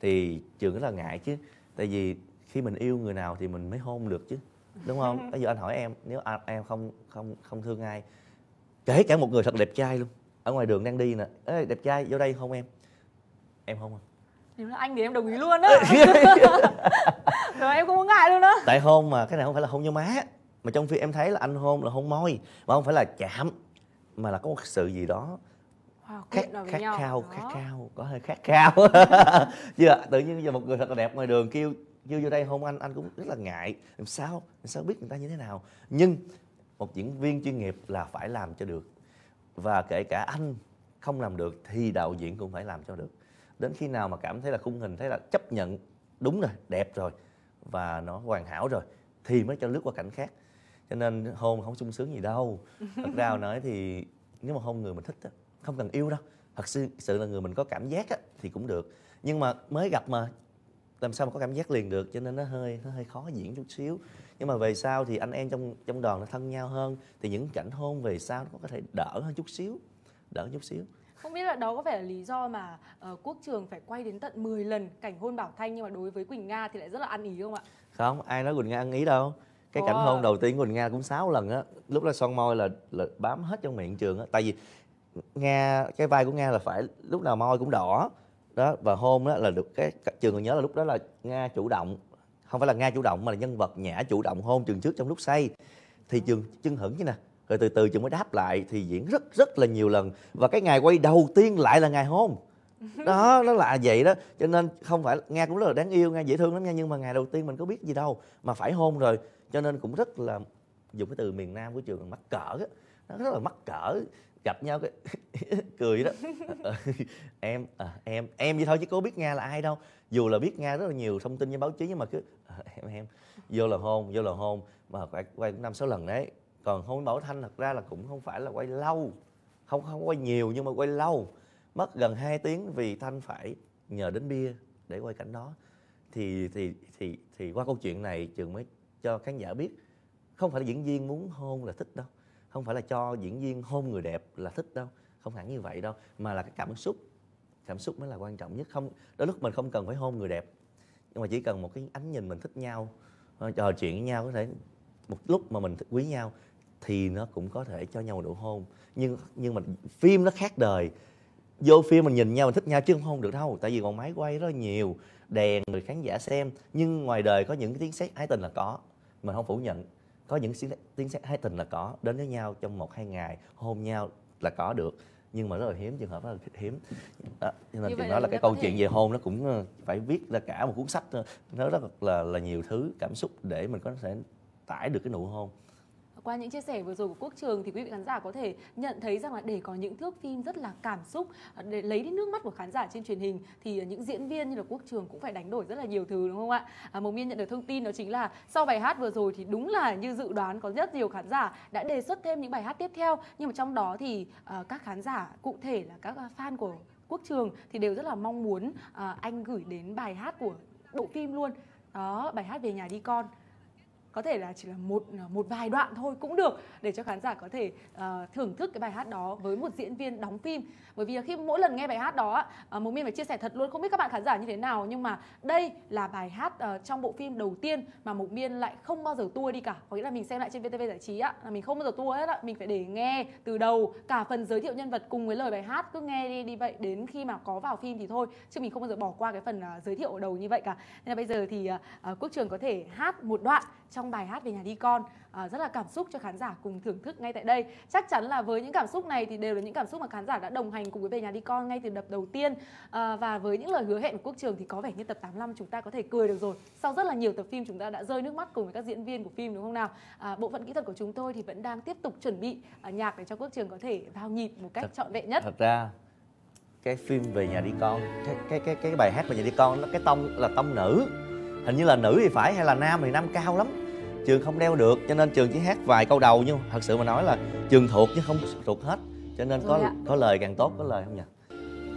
thì trường rất là ngại chứ. Tại vì khi mình yêu người nào thì mình mới hôn được chứ đúng không? Bây giờ anh hỏi em nếu em không không không thương ai kể cả một người thật đẹp trai luôn. Ở ngoài đường đang đi nè ê đẹp trai vô đây hôn em. Em hôn không nếu là anh thì em đồng ý luôn á. Rồi em không có ngại luôn á. Tại hôn mà cái này không phải là hôn vô má mà trong phim em thấy là anh hôn là hôn môi mà không phải là chạm mà là có một sự gì đó wow, khát khát khao khát khao có hơi khát khao. Chưa tự nhiên giờ một người thật là đẹp ngoài đường kêu kêu vô đây hôn anh anh cũng rất là ngại. Làm sao làm sao biết người ta như thế nào? Nhưng một diễn viên chuyên nghiệp là phải làm cho được. Và kể cả anh không làm được thì đạo diễn cũng phải làm cho được đến khi nào mà cảm thấy là khung hình thấy là chấp nhận đúng rồi đẹp rồi và nó hoàn hảo rồi thì mới cho lướt qua cảnh khác. Cho nên hôn không sung sướng gì đâu. Thật ra nói thì nếu mà hôn người mình thích á không cần yêu đâu. Thật sự, sự là người mình có cảm giác á thì cũng được. Nhưng mà mới gặp mà làm sao mà có cảm giác liền được? Cho nên nó hơi nó hơi khó diễn chút xíu. Nhưng mà về sau thì anh em trong trong đoàn nó thân nhau hơn. Thì những cảnh hôn về sau nó có thể đỡ hơn chút xíu đỡ chút xíu không biết là đó có phải là lý do mà uh, quốc trường phải quay đến tận 10 lần cảnh hôn bảo thanh nhưng mà đối với quỳnh nga thì lại rất là ăn ý không ạ? Không ai nói quỳnh nga ăn ý đâu. Cái cảnh hôn đầu tiên quỳnh nga cũng 6 lần á. Lúc đó son môi là, là bám hết trong miệng trường á. Tại vì nga cái vai của nga là phải lúc nào môi cũng đỏ. Đó và hôn đó là được cái trường còn nhớ là lúc đó là nga chủ động không phải là nga chủ động mà là nhân vật nhã chủ động hôn trường trước trong lúc say. Thì trường chân hững chứ nè rồi từ từ trường mới đáp lại thì diễn rất rất là nhiều lần. Và cái ngày quay đầu tiên lại là ngày hôn. Đó nó là vậy đó. Cho nên không phải nga cũng rất là đáng yêu nga dễ thương lắm nha. Nhưng mà ngày đầu tiên mình có biết gì đâu mà phải hôn rồi. Cho nên cũng rất là dùng cái từ miền nam của trường mắc cỡ á. Nó rất là mắc cỡ. Gặp nhau cái cười đó. Em à, em em vậy thôi chứ có biết nga là ai đâu. Dù là biết nga rất là nhiều thông tin trên báo chí nhưng mà cứ à, em em vô là hôn vô là hôn. Mà quay quay năm sáu lần đấy còn hôn bảo thanh thật ra là cũng không phải là quay lâu. Không không quay nhiều nhưng mà quay lâu. Mất gần 2 tiếng vì thanh phải nhờ đến bia để quay cảnh đó. Thì thì thì thì qua câu chuyện này trường mới cho khán giả biết không phải là diễn viên muốn hôn là thích đâu. Không phải là cho diễn viên hôn người đẹp là thích đâu. Không hẳn như vậy đâu. Mà là cái cảm xúc. Cảm xúc mới là quan trọng nhất. Không, đôi lúc mình không cần phải hôn người đẹp. Nhưng mà chỉ cần một cái ánh nhìn mình thích nhau ờ, trò chuyện với nhau có thể, một lúc mà mình quý nhau thì nó cũng có thể cho nhau một nụ hôn. Nhưng nhưng mà phim nó khác đời. Vô phim mình nhìn nhau mình thích nhau chứ không hôn được đâu tại vì còn máy quay rất là nhiều đèn người khán giả xem. Nhưng ngoài đời có những cái tiếng sét ái tình là có mình không phủ nhận. Có những tiếng sét ái tình là có đến với nhau trong một hai ngày hôn nhau là có được. Nhưng mà rất là hiếm trường hợp rất là hiếm. Đó, cho nên chị nói là cái câu chuyện về hôn nó cũng ờ, phải viết ra cả một cuốn sách nó rất là là nhiều thứ cảm xúc để mình có thể tải được cái nụ hôn qua những chia sẻ vừa rồi của Quốc Trường thì quý vị khán giả có thể nhận thấy rằng là để có những thước phim rất là cảm xúc à, để lấy đi nước mắt của khán giả trên truyền hình thì những diễn viên như là Quốc Trường cũng phải đánh đổi rất là nhiều thứ đúng không ạ? À, Mộc Miên nhận được thông tin đó chính là sau bài hát vừa rồi thì đúng là như dự đoán có rất nhiều khán giả đã đề xuất thêm những bài hát tiếp theo. Nhưng mà trong đó thì uh, các khán giả cụ thể là các fan của Quốc Trường thì đều rất là mong muốn uh, anh gửi đến bài hát của bộ phim luôn. Đó bài hát về nhà đi con có thể là chỉ là một à, một vài đoạn thôi cũng được để cho khán giả có thể uh, thưởng thức cái bài hát đó với một diễn viên đóng phim. Bởi vì khi mỗi lần nghe bài hát đó uh, à, Mộc Miên phải chia sẻ thật luôn không biết các bạn khán giả như thế nào nhưng mà đây là bài hát uh, trong bộ phim đầu tiên mà Mộc Miên lại không bao giờ tua đi cả. Có nghĩa là mình xem lại trên VTV giải trí á là mình không bao giờ tua hết á mình phải để nghe từ đầu cả phần giới thiệu nhân vật cùng với lời bài hát cứ nghe đi đi vậy đến khi mà có vào phim thì thôi chứ mình không bao giờ bỏ qua cái phần uh, giới thiệu ở đầu như vậy cả. Nên là bây giờ thì uh, Quốc Trường có thể hát một đoạn trong bài hát về nhà đi con. À, rất là cảm xúc cho khán giả cùng thưởng thức ngay tại đây. Chắc chắn là với những cảm xúc này thì đều là những cảm xúc mà khán giả đã đồng hành cùng với về nhà đi con ngay từ tập đầu tiên. À, và với những lời hứa hẹn của quốc trường thì có vẻ như tập 85 chúng ta có thể cười được rồi. Sau rất là nhiều tập phim chúng ta đã rơi nước mắt cùng với các diễn viên của phim đúng không nào? À, bộ phận kỹ thuật của chúng tôi thì vẫn đang tiếp tục chuẩn bị à, nhạc để cho quốc trường có thể vào nhịp một cách thật, trọn vẹn nhất. thật ra cái phim về nhà đi con cái cái cái cái bài hát về nhà đi con nó cái tông là tông nữ. Hình như là nữ thì phải hay là nam thì nam cao lắm trường không đeo được cho nên trường chỉ hát vài câu đầu nhưng thật sự mà nói là trường thuộc chứ không thuộc hết cho nên có có lời càng tốt có lời không nhỉ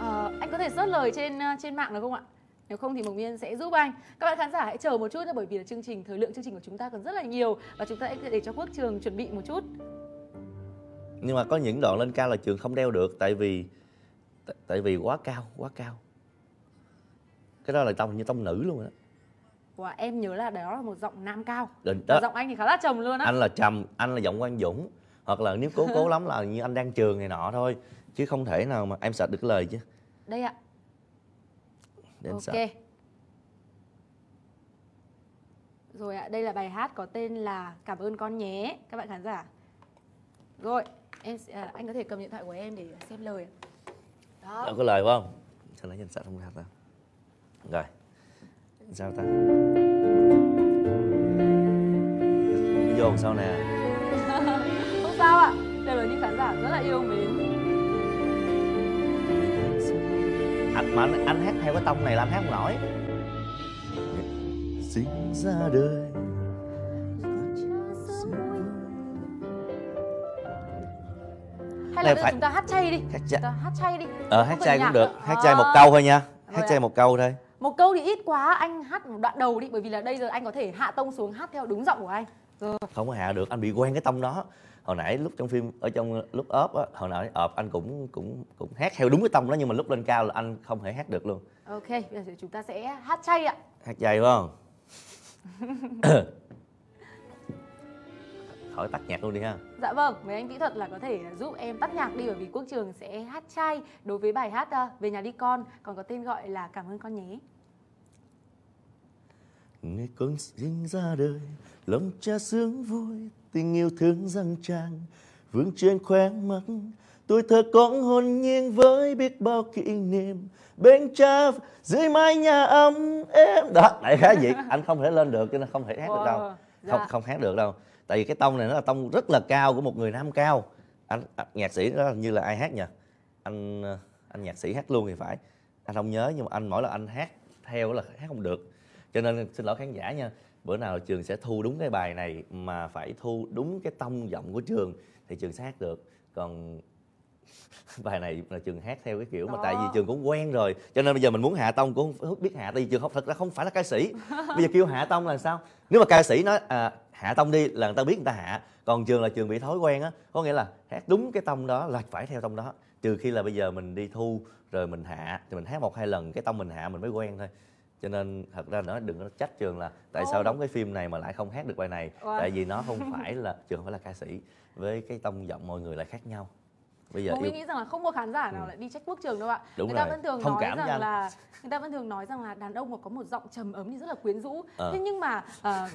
à, anh có thể search lời trên ờ, trên mạng được không ạ nếu không thì Mộc Miên sẽ giúp anh. Các bạn khán giả hãy chờ một chút bởi vì là chương trình thời lượng chương trình của chúng ta còn rất là nhiều và chúng ta sẽ để cho Quốc Trường chuẩn bị một chút. Nhưng mà có những đoạn lên cao là trường không đeo được tại vì tại vì quá cao, quá cao. Cái đó là tông như tông nữ luôn đó. Wow, em nhớ là đó là một giọng nam cao. đó. giọng anh thì khá là trầm luôn á. Anh là trầm, anh là giọng Quang Dũng. Hoặc là nếu cố cố lắm là như anh đang trường này nọ thôi. Chứ không thể nào mà em sạch được cái lời chứ. Đây ạ. Để ok. Sợ. Rồi ạ, đây là bài hát có tên là Cảm ơn con nhé các bạn khán giả. Rồi, em à, anh có thể cầm điện thoại của em để xem lời. Đó. Đó có lời phải không? Sao lấy nhân sạch không ra ta? Rồi sao ta? Vô sao nè không sao ạ đều là những khán giả rất là yêu mến anh mà anh, anh hát theo cái tông này là anh hát không nổi. Sinh ra đời. Hay là phải... chúng ta hát chay đi. Hát chay, hát chay đi. Ờ hát chay cũng được. hát chay một câu thôi nha. Hát chay một câu thôi một câu thì ít quá anh hát một đoạn đầu đi bởi vì là đây giờ anh có thể hạ tông xuống hát theo đúng giọng của anh. Rồi. không có hạ được anh bị quen cái tông đó. Hồi nãy lúc trong phim ở trong lúc ốp á hồi nãy ợp anh cũng cũng cũng hát theo đúng cái tông đó nhưng mà lúc lên cao là anh không thể hát được luôn. Ok bây giờ chúng ta sẽ hát chay ạ. Hát chay phải không? Khỏi tắt nhạc luôn đi ha. Dạ vâng mấy anh kỹ thuật là có thể giúp em tắt nhạc đi bởi vì quốc trường sẽ hát chay đối với bài hát uh, về nhà đi con còn có tên gọi là cảm ơn con nhé ngày con sinh ra đời lòng cha sướng vui tình yêu thương răng tràn vương trên khóe mắt tuổi thơ con hồn nhiên với biết bao kỷ niệm. Bên cha dưới mái nhà ấm em đó đại khái vậy. Anh không thể lên được cho nên không thể hát được đâu. dạ. không không hát được đâu. Tại vì cái tông này nó là tông rất là cao của một người nam cao. Anh, anh nhạc sĩ đó như là ai hát nhỉ? Anh anh nhạc sĩ hát luôn thì phải. Anh không nhớ nhưng mà anh mỗi lần anh hát theo là hát không được cho nên xin lỗi khán giả nha bữa nào trường sẽ thu đúng cái bài này mà phải thu đúng cái tông giọng của trường thì trường hát được. Còn bài này là trường hát theo cái kiểu mà tại vì trường cũng quen rồi cho nên bây giờ mình muốn hạ tông cũng không biết hạ tại vì trường không thật ra không phải là ca sĩ. Bây giờ kêu hạ tông là sao? Nếu mà ca sĩ nói à, hạ tông đi là người ta biết người ta hạ còn trường là trường bị thói quen á có nghĩa là hát đúng cái tông đó là phải theo tông đó. Trừ khi là bây giờ mình đi thu rồi mình hạ thì mình hát một hai lần cái tông mình hạ mình mới quen thôi cho nên thật ra nó đừng có trách trường là tại sao đóng cái phim này mà lại không hát được bài này. Wow. tại vì nó không phải là trường không phải là ca sĩ. Với cái tông giọng mọi người lại khác nhau bây giờ yêu nghĩ rằng là không có khán giả nào Ừ. lại đi trách quốc trường đâu ạ Đúng người ta rồi. vẫn thường Thông nói cảm rằng anh. là người ta vẫn thường nói rằng là đàn ông mà có một giọng trầm ấm thì rất là quyến rũ Ờ. thế nhưng mà à,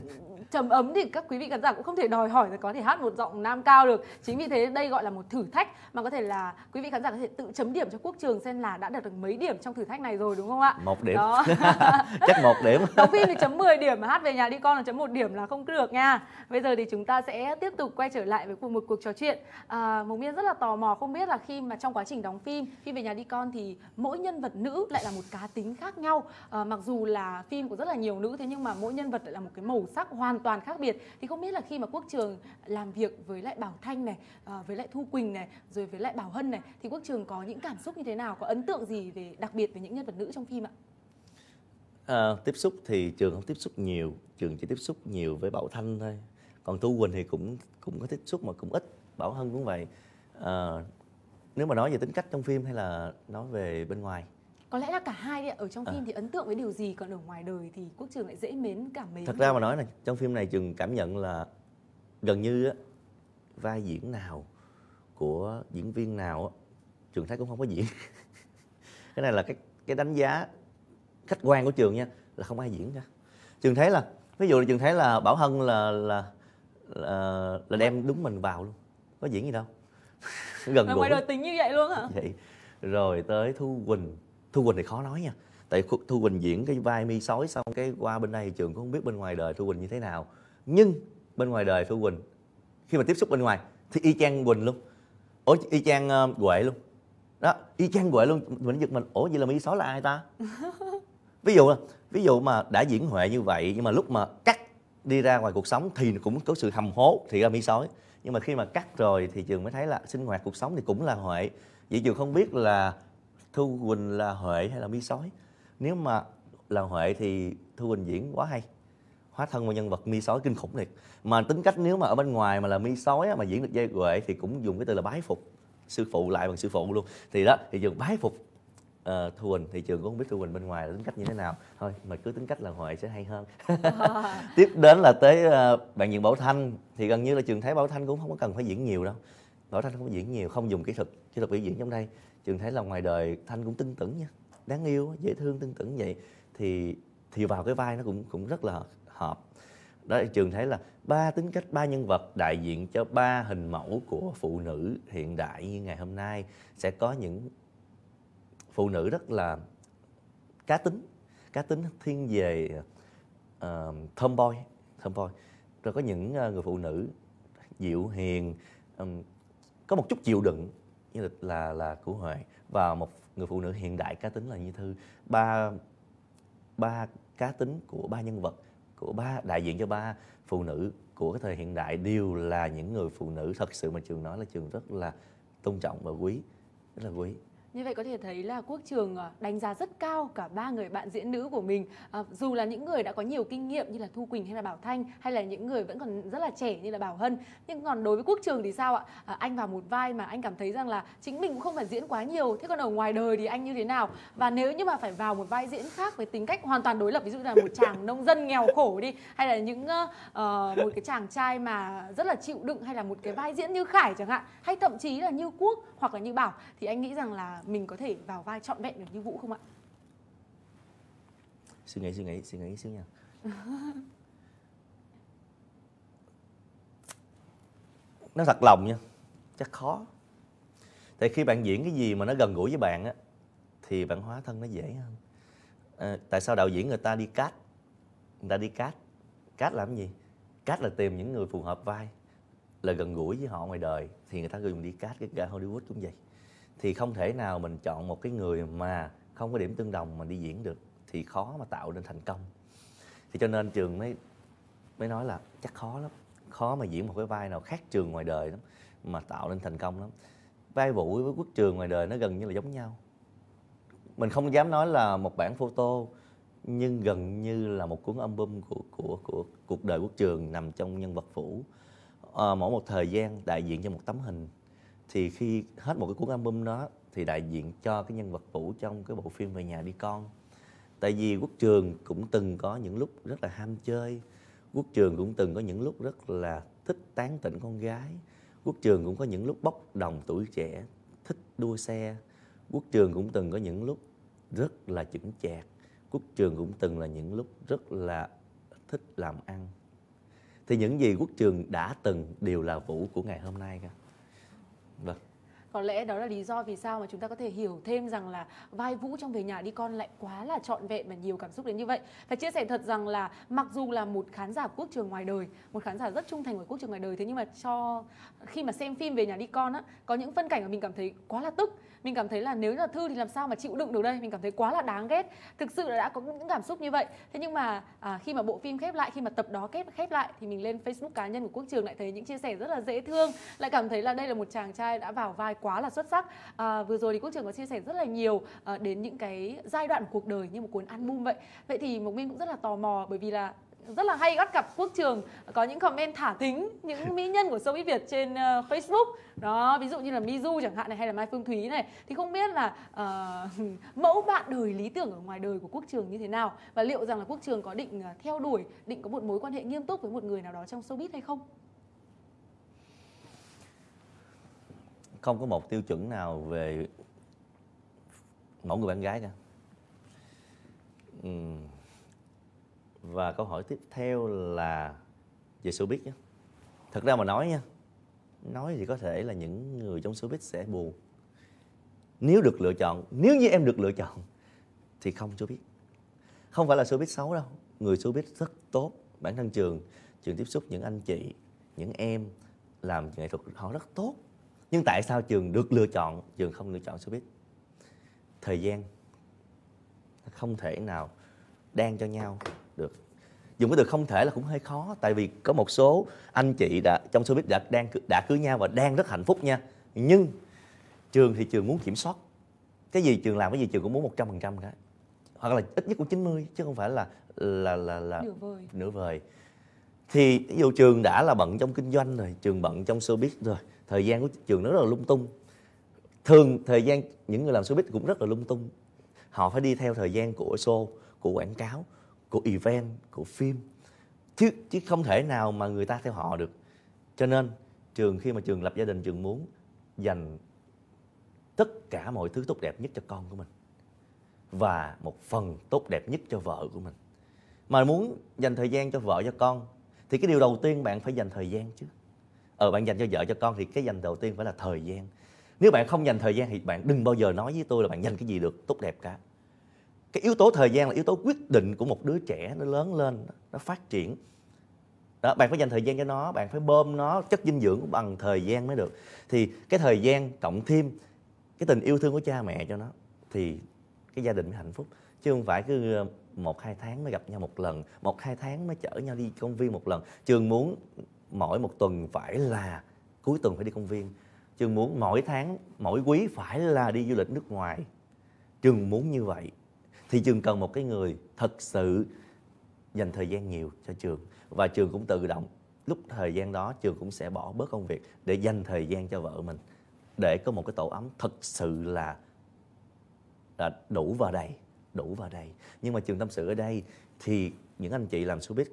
trầm ấm thì các quý vị khán giả cũng không thể đòi hỏi là có thể hát một giọng nam cao được chính vì thế đây gọi là một thử thách mà có thể là quý vị khán giả có thể tự chấm điểm cho quốc trường xem là đã đạt được mấy điểm trong thử thách này rồi đúng không ạ một điểm đó chắc một điểm đóng phim thì chấm 10 điểm mà hát về nhà đi con là chấm một điểm là không được nha bây giờ thì chúng ta sẽ tiếp tục quay trở lại với cuộc- một cuộc trò chuyện à, Mộc Miên rất là tò mò không không biết là khi mà trong quá trình đóng phim khi về nhà đi con thì mỗi nhân vật nữ lại là một cá tính khác nhau. À, mặc dù là phim của rất là nhiều nữ thế nhưng mà mỗi nhân vật lại là một cái màu sắc hoàn toàn khác biệt. Thì không biết là khi mà quốc trường làm việc với lại Bảo Thanh này à, với lại Thu Quỳnh này rồi với lại Bảo Hân này thì quốc trường có những cảm xúc như thế nào có ấn tượng gì về đặc biệt về những nhân vật nữ trong phim ạ? À, tiếp xúc thì trường không tiếp xúc nhiều trường chỉ tiếp xúc nhiều với bảo thanh thôi. Còn thu quỳnh thì cũng cũng có tiếp xúc mà cũng ít. Bảo hân cũng vậy. À, nếu mà nói về tính cách trong phim hay là nói về bên ngoài Có lẽ là cả hai đấy ạ. ở trong À. phim thì ấn tượng với điều gì còn ở ngoài đời thì Quốc Trường lại dễ mến cảm mến. thật ra mà nói này trong phim này trường cảm nhận là gần như á, vai diễn nào của diễn viên nào á, trường thấy cũng không có diễn cái này là cái cái đánh giá khách quan của trường nha là không ai diễn cả trường thấy là ví dụ là trường thấy là bảo hân là là là, là đem đúng mình vào luôn có diễn gì đâu gần gũi ngoài đời tính như vậy luôn hả? vậy. Rồi tới thu quỳnh. Thu quỳnh thì khó nói nha. Tại Thu- quỳnh diễn cái vai mi sói xong cái qua bên đây trường cũng không biết bên ngoài đời thu quỳnh như thế nào. Nhưng bên ngoài đời thu quỳnh khi mà tiếp xúc bên ngoài thì y chang quỳnh luôn. Ủa y chang uh, huệ luôn. Đó y chang huệ luôn. Mình giật mình ủa vậy là mi sói là ai ta? Ví dụ ví dụ mà đã diễn huệ như vậy nhưng mà lúc mà cắt đi ra ngoài cuộc sống thì cũng có sự hầm hố thì ra mi sói nhưng mà khi mà cắt rồi thì trường mới thấy là sinh hoạt, cuộc sống thì cũng là huệ. Vậy trường không biết là thu quỳnh là huệ hay là mi sói. Nếu mà là huệ thì thu quỳnh diễn quá hay. Hóa thân vào nhân vật mi sói kinh khủng thiệt. Mà tính cách nếu mà ở bên ngoài mà là mi sói mà diễn được dây huệ thì cũng dùng cái từ là bái phục. Sư phụ lại bằng sư phụ luôn. Thì đó, thì trường bái phục uh, thu quỳnh thì trường cũng không biết thu quỳnh bên ngoài là tính cách như thế nào. Thôi mà cứ tính cách là huệ sẽ hay hơn. Tiếp đến là tới ờ, bạn diễn bảo thanh. Thì gần như là trường thấy bảo thanh cũng không có cần phải diễn nhiều đâu. Bảo thanh không có diễn nhiều không dùng kỹ thuật kỹ thuật biểu diễn trong đây. Trường thấy là ngoài đời thanh cũng tưng tửng nha. Đáng yêu dễ thương tưng tửng vậy. Thì thì vào cái vai nó cũng cũng rất là hợp. Đó trường thấy là ba tính cách ba nhân vật đại diện cho ba hình mẫu của phụ nữ hiện đại như ngày hôm nay. Sẽ có những phụ nữ rất là cá tính cá tính thiên về uh, tomboy tomboy. Rồi có những ờ, người phụ nữ dịu hiền um, có một chút chịu đựng như là là, là của huệ. Và một người phụ nữ hiện đại cá tính là như thư. Ba ba cá tính của ba nhân vật của ba đại diện cho ba phụ nữ của cái thời hiện đại đều là những người phụ nữ. Thật sự mà trường nói là trường rất là tôn trọng và quý rất là quý. Như vậy có thể thấy là Quốc Trường à, đánh giá rất cao cả ba người bạn diễn nữ của mình à, Dù là những người đã có nhiều kinh nghiệm như là Thu Quỳnh hay là Bảo Thanh Hay là những người vẫn còn rất là trẻ như là Bảo Hân Nhưng còn đối với Quốc Trường thì sao ạ? À, anh vào một vai mà anh cảm thấy rằng là chính mình cũng không phải diễn quá nhiều Thế còn ở ngoài đời thì anh như thế nào? Và nếu như mà phải vào một vai diễn khác với tính cách hoàn toàn đối lập Ví dụ là một chàng nông dân nghèo khổ đi Hay là những ờ, ờ, một cái chàng trai mà rất là chịu đựng Hay là một cái vai diễn như Khải chẳng hạn Hay thậm chí là như Quốc hoặc là như Bảo Thì anh nghĩ rằng là mình có thể vào vai trọn vẹn được như Vũ không ạ? suy nghĩ suy nghĩ suy nghĩ xíu nha. Nó thật lòng nha chắc khó. Tại khi bạn diễn cái gì mà nó gần gũi với bạn á thì bạn hóa thân nó dễ hơn. À, tại sao đạo diễn người ta đi cast? Người ta đi cast. Cast làm gì? Cast là tìm những người phù hợp vai là gần gũi với họ ngoài đời thì người ta dùng đi cast cái cả Hollywood cũng vậy thì không thể nào mình chọn một cái người mà không có điểm tương đồng mà đi diễn được thì khó mà tạo nên thành công. Thì cho nên trường mới mới nói là chắc khó lắm khó mà diễn một cái vai nào khác trường ngoài đời lắm mà tạo nên thành công lắm. Vai vũ với quốc trường ngoài đời nó gần như là giống nhau. Mình không dám nói là một bản photo nhưng gần như là một cuốn album của của của cuộc đời quốc trường nằm trong nhân vật phủ à, ờ, mỗi một thời gian đại diện cho một tấm hình thì khi hết một cái cuốn album đó thì đại diện cho cái nhân vật vũ trong cái bộ phim về nhà đi con. Tại vì quốc trường cũng từng có những lúc rất là ham chơi. Quốc trường cũng từng có những lúc rất là thích tán tỉnh con gái. Quốc trường cũng có những lúc bốc đồng tuổi trẻ, thích đua xe. Quốc trường cũng từng có những lúc rất là chững chạc. Quốc trường cũng từng là những lúc rất là thích làm ăn. Thì những gì quốc trường đã từng đều là vũ của ngày hôm nay cả vâng có lẽ đó là lý do vì sao mà chúng ta có thể hiểu thêm rằng là vai Vũ trong về nhà đi con lại quá là trọn vẹn và nhiều cảm xúc đến như vậy. Phải chia sẻ thật rằng là mặc dù là một khán giả quốc trường ngoài đời, một khán giả rất trung thành của quốc trường ngoài đời thế nhưng mà cho khi mà xem phim về nhà đi con á có những phân cảnh mà mình cảm thấy quá là tức mình cảm thấy là nếu là thư thì làm sao mà chịu đựng được đây? Mình cảm thấy quá là đáng ghét. Thực sự là đã có những cảm xúc như vậy. Thế nhưng mà à, khi mà bộ phim khép lại khi mà tập đó kết khép lại thì mình lên facebook cá nhân của quốc trường lại thấy những chia sẻ rất là dễ thương. Lại cảm thấy là đây là một chàng trai đã vào vai quá là xuất sắc. À, vừa rồi thì quốc trường có chia sẻ rất là nhiều à, đến những cái giai đoạn cuộc đời như một cuốn album vậy. Vậy thì mộc minh cũng rất là tò mò bởi vì là rất là hay bắt gặp quốc trường có những comment thả thính những mỹ nhân của showbiz Việt trên uh, Facebook. Đó ví dụ như là Mizu chẳng hạn này hay là Mai Phương Thúy này. Thì không biết là uh, mẫu bạn đời lý tưởng ở ngoài đời của quốc trường như thế nào? Và liệu rằng là quốc trường có định uh, theo đuổi định có một mối quan hệ nghiêm túc với một người nào đó trong showbiz hay không? Không có một tiêu chuẩn nào về mẫu người bạn gái cả. Uhm và câu hỏi tiếp theo là về showbiz nhé. Thật ra mà nói nha, nói thì có thể là những người trong showbiz sẽ buồn. Nếu được lựa chọn, nếu như em được lựa chọn thì không showbiz. Không phải là showbiz xấu đâu. Người showbiz rất tốt, bản thân trường trường tiếp xúc những anh chị, những em làm nghệ thuật họ rất tốt. Nhưng tại sao trường được lựa chọn, trường không lựa chọn showbiz? Thời gian không thể nào đang cho nhau được. Dùng cái từ không thể là cũng hơi khó tại vì có một số anh chị đã trong showbiz đã đang đã cưới nhau và đang rất hạnh phúc nha. Nhưng trường thì trường muốn kiểm soát. Cái gì trường làm cái gì trường cũng muốn một trăm phần trăm cả. Hoặc là ít nhất cũng 90 chứ không phải là là là là nửa vời. nửa vời. Thì ví dụ trường đã là bận trong kinh doanh rồi trường bận trong showbiz rồi thời gian của trường rất là lung tung. Thường thời gian những người làm showbiz cũng rất là lung tung. Họ phải đi theo thời gian của show của quảng cáo của event, của phim. Chứ chứ không thể nào mà người ta theo họ được. Cho nên, trường khi mà trường lập gia đình, trường muốn dành tất cả mọi thứ tốt đẹp nhất cho con của mình. Và một phần tốt đẹp nhất cho vợ của mình. Mà muốn dành thời gian cho vợ, cho con, thì cái điều đầu tiên bạn phải dành thời gian chứ. Ờ bạn dành cho vợ, cho con thì cái dành đầu tiên phải là thời gian. Nếu bạn không dành thời gian thì bạn đừng bao giờ nói với tôi là bạn dành cái gì được tốt đẹp cả cái yếu tố thời gian là yếu tố quyết định của một đứa trẻ nó lớn lên, nó phát triển. Đó, bạn phải dành thời gian cho nó, bạn phải bơm nó, chất dinh dưỡng bằng thời gian mới được. Thì cái thời gian cộng thêm cái tình yêu thương của cha mẹ cho nó thì cái gia đình mới hạnh phúc. Chứ không phải cứ ờ, một, hai tháng mới gặp nhau một lần, một, hai tháng mới chở nhau đi công viên một lần. Trường muốn mỗi một tuần phải là cuối tuần phải đi công viên. Trường muốn mỗi tháng, mỗi quý phải là đi du lịch nước ngoài. Trường muốn như vậy thì trường cần một cái người thật sự dành thời gian nhiều cho trường. Và trường cũng tự động, lúc thời gian đó, trường cũng sẽ bỏ bớt công việc để dành thời gian cho vợ mình. Để có một cái tổ ấm thật sự là là đủ và đầy, đủ và đầy. Nhưng mà trường tâm sự ở đây thì những anh chị làm showbiz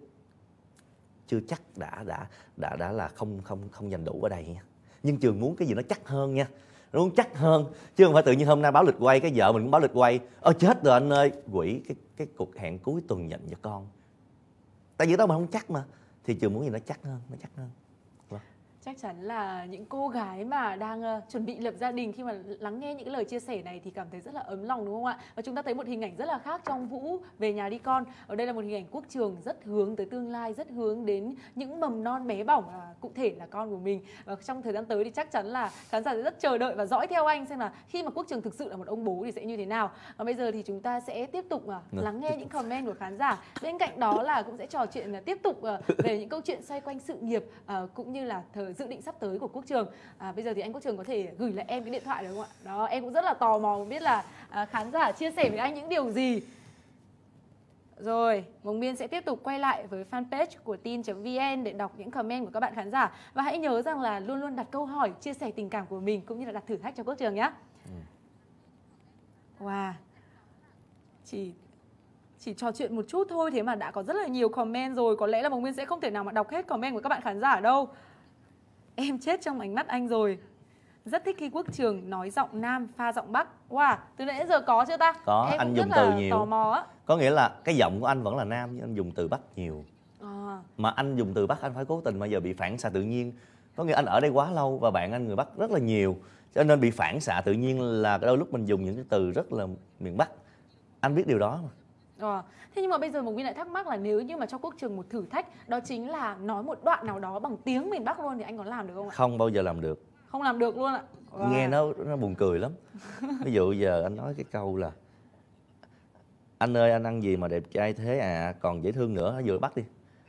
chưa chắc đã đã đã đã là không không không dành đủ ở đây nha. Nhưng trường muốn cái gì nó chắc hơn nha nó muốn chắc hơn, chứ không phải tự nhiên hôm nay báo lịch quay, cái vợ mình cũng báo lịch quay. Ơ, chết rồi anh ơi. Quỷ, cái cái cuộc hẹn cuối tuần dành cho con. Tại vì đó mà không chắc mà, thì trường muốn gì nó chắc hơn, nó chắc hơn chắc chắn là những cô gái mà đang uh, chuẩn bị lập gia đình khi mà lắng nghe những cái lời chia sẻ này thì cảm thấy rất là ấm lòng đúng không ạ? Và chúng ta thấy một hình ảnh rất là khác trong vũ về nhà đi con. Ở đây là một hình ảnh quốc trường rất hướng tới tương lai rất hướng đến những mầm non bé bỏng à, cụ thể là con của mình. Và trong thời gian tới thì chắc chắn là khán giả sẽ rất chờ đợi và dõi theo anh xem là khi mà quốc trường thực sự là một ông bố thì sẽ như thế nào. Và bây giờ thì chúng ta sẽ tiếp tục uh, lắng nghe những comment của khán giả. Bên cạnh đó là cũng sẽ trò chuyện uh, tiếp tục uh, về những câu chuyện xoay quanh sự nghiệp uh, cũng như là thời dự định sắp tới của quốc trường. À, bây giờ thì anh quốc trường có thể gửi lại em cái điện thoại được không ạ? Đó em cũng rất là tò mò biết là à, khán giả chia sẻ với anh những điều gì. Rồi, Mông Miên sẽ tiếp tục quay lại với fanpage của tin.vn để đọc những comment của các bạn khán giả. Và hãy nhớ rằng là luôn luôn đặt câu hỏi, chia sẻ tình cảm của mình cũng như là đặt thử thách cho Quốc Trường nhé ừ. Wow. Chỉ chỉ trò chuyện một chút thôi thế mà đã có rất là nhiều comment rồi. Có lẽ là Mông Miên sẽ không thể nào mà đọc hết comment của các bạn khán giả đâu Em chết trong ánh mắt anh rồi. Rất thích khi quốc trường nói giọng nam pha giọng bắc. Wow từ nãy giờ có chưa ta? Có, em anh dùng từ nhiều. tò mò á. Có nghĩa là cái giọng của anh vẫn là nam nhưng anh dùng từ bắc nhiều. À, mà anh dùng từ bắc anh phải cố tình mà giờ bị phản xạ tự nhiên. Có nghĩa anh ở đây quá lâu và bạn anh người bắc rất là nhiều. Cho nên bị phản xạ tự nhiên là đôi lúc mình dùng những cái từ rất là miền bắc. Anh biết điều đó mà ờ. thế nhưng mà bây giờ mục viên lại thắc mắc là nếu như mà cho quốc trường một thử thách đó chính là nói một đoạn nào đó bằng tiếng miền bắc luôn thì anh có làm được không ạ? Không bao giờ làm được. Không làm được luôn ạ. Wow. nghe nó nó buồn cười lắm. Ví dụ giờ anh nói cái câu là anh ơi anh ăn gì mà đẹp trai thế à? Còn dễ thương nữa vừa bắt đi.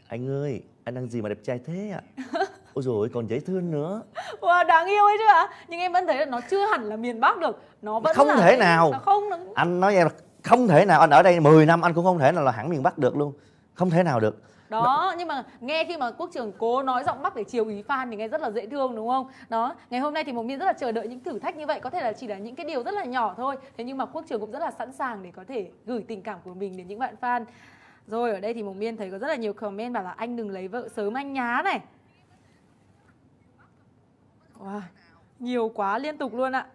Anh ơi anh ăn gì mà đẹp trai thế à? Ôi rồi còn dễ thương nữa. Wow, đáng yêu ấy chứ ạ. Nhưng em vẫn thấy là nó chưa hẳn là miền bắc được. Nó vẫn Không là thể nào. nó không nó... anh nói em không thể nào anh ở đây 10 năm anh cũng không thể nào là hẳn miền bắc được luôn. Không thể nào được. Đó nhưng mà nghe khi mà quốc trường cố nói giọng bắc để chiều ý fan thì nghe rất là dễ thương đúng không? Đó ngày hôm nay thì mộng miên rất là chờ đợi những thử thách như vậy có thể là chỉ là những cái điều rất là nhỏ thôi. Thế nhưng mà quốc trường cũng rất là sẵn sàng để có thể gửi tình cảm của mình đến những bạn fan. Rồi ở đây thì mộng miên thấy có rất là nhiều comment bảo là anh đừng lấy vợ sớm anh nhá này. Wow, nhiều quá liên tục luôn ạ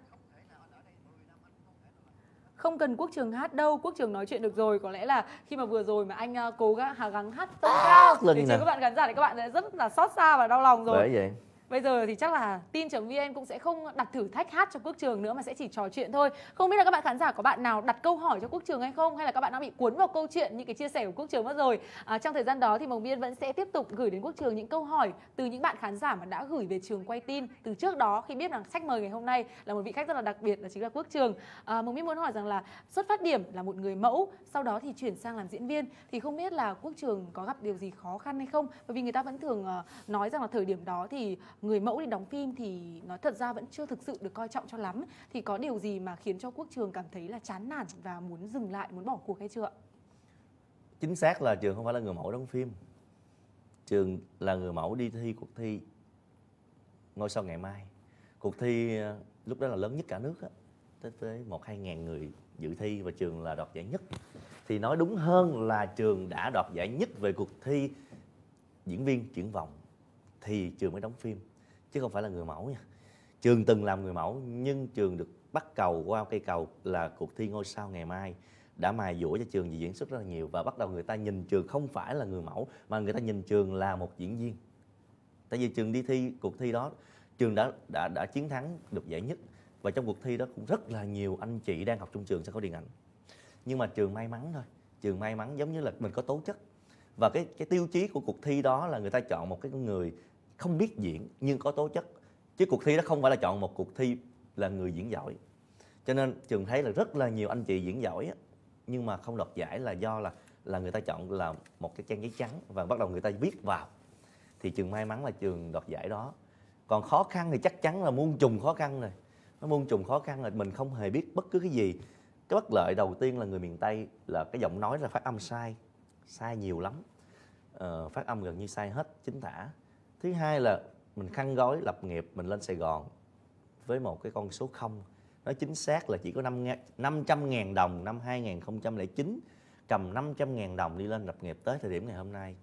không cần quốc trường hát đâu quốc trường nói chuyện được rồi. Có lẽ là khi mà vừa rồi mà anh ờ, cố gắng gắng hát tông cao chiều các bạn khán giả thì các bạn đã rất là xót xa và đau lòng rồi. Bởi vậy Bây giờ thì chắc là tin.vn cũng sẽ không đặt thử thách hát cho Quốc Trường nữa mà sẽ chỉ trò chuyện thôi. Không biết là các bạn khán giả có bạn nào đặt câu hỏi cho Quốc Trường hay không hay là các bạn đã bị cuốn vào câu chuyện những cái chia sẻ của Quốc Trường mất rồi. À, trong thời gian đó thì Mồng Biên vẫn sẽ tiếp tục gửi đến Quốc Trường những câu hỏi từ những bạn khán giả mà đã gửi về trường quay tin từ trước đó khi biết rằng khách mời ngày hôm nay là một vị khách rất là đặc biệt là chính là Quốc Trường. À, Mồng Biên muốn hỏi rằng là xuất phát điểm là một người mẫu sau đó thì chuyển sang làm diễn viên thì không biết là Quốc Trường có gặp điều gì khó khăn hay không? Bởi vì người ta vẫn thường ờ, nói rằng là thời điểm đó thì người mẫu đi đóng phim thì nói thật ra vẫn chưa thực sự được coi trọng cho lắm. Thì có điều gì mà khiến cho quốc trường cảm thấy là chán nản và muốn dừng lại, muốn bỏ cuộc hay chưa ạ? chính xác là trường không phải là người mẫu đóng phim. Trường là người mẫu đi thi cuộc thi ngôi sao ngày mai. Cuộc thi ờ, lúc đó là lớn nhất cả nước á, tới tới một hai ngàn người dự thi và trường là đoạt giải nhất. Thì nói đúng hơn là trường đã đoạt giải nhất về cuộc thi diễn viên triển vọng thì trường mới đóng phim chứ không phải là người mẫu nha. Trường từng làm người mẫu, nhưng trường được bắt cầu qua cây cầu là cuộc thi ngôi sao ngày mai. Đã mài dũa cho trường về diễn xuất rất là nhiều và bắt đầu người ta nhìn trường không phải là người mẫu, mà người ta nhìn trường là một diễn viên. Tại vì trường đi thi, cuộc thi đó, trường đã đã đã chiến thắng được giải nhất. Và trong cuộc thi đó cũng rất là nhiều anh chị đang học trong trường sẽ có điện ảnh. Nhưng mà trường may mắn thôi. Trường may mắn giống như là mình có tố chất. Và cái cái tiêu chí của cuộc thi đó là người ta chọn một cái người không biết diễn nhưng có tố chất. Chứ cuộc thi đó không phải là chọn một cuộc thi là người diễn giỏi. Cho nên trường thấy là rất là nhiều anh chị diễn giỏi á, nhưng mà không đoạt giải là do là là người ta chọn là một cái trang giấy trắng và bắt đầu người ta viết vào. Thì trường may mắn là trường đoạt giải đó. Còn khó khăn thì chắc chắn là muôn trùng khó khăn rồi. Nó muôn trùng khó khăn là mình không hề biết bất cứ cái gì. Cái bất lợi đầu tiên là người miền tây là cái giọng nói là phát âm sai sai nhiều lắm. Ờ, phát âm gần như sai hết chính tả thứ hai là mình khăn gói lập nghiệp mình lên sài gòn với một cái con số không. Nó chính xác là chỉ có 5 500 ngàn đồng năm 2009 cầm 500 ngàn đồng đi lên lập nghiệp tới thời điểm ngày hôm nay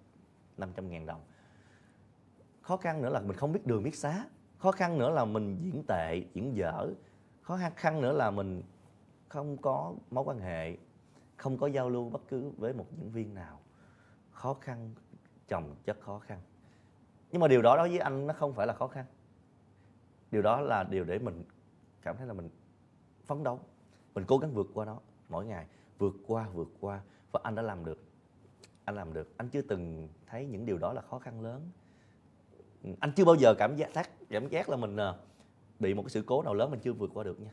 500 ngàn đồng. Khó khăn nữa là mình không biết đường biết xá, khó khăn nữa là mình diễn tệ, diễn dở, khó khăn nữa là mình không có mối quan hệ, không có giao lưu bất cứ với một diễn viên nào. Khó khăn, chồng chất khó khăn nhưng mà điều đó đối với anh nó không phải là khó khăn. Điều đó là điều để mình cảm thấy là mình phấn đấu. Mình cố gắng vượt qua nó mỗi ngày. Vượt qua vượt qua. Và anh đã làm được. Anh làm được. Anh chưa từng thấy những điều đó là khó khăn lớn. Ừ, anh chưa bao giờ cảm giác cảm giác là mình ờ, bị một cái sự cố nào lớn mình chưa vượt qua được nha.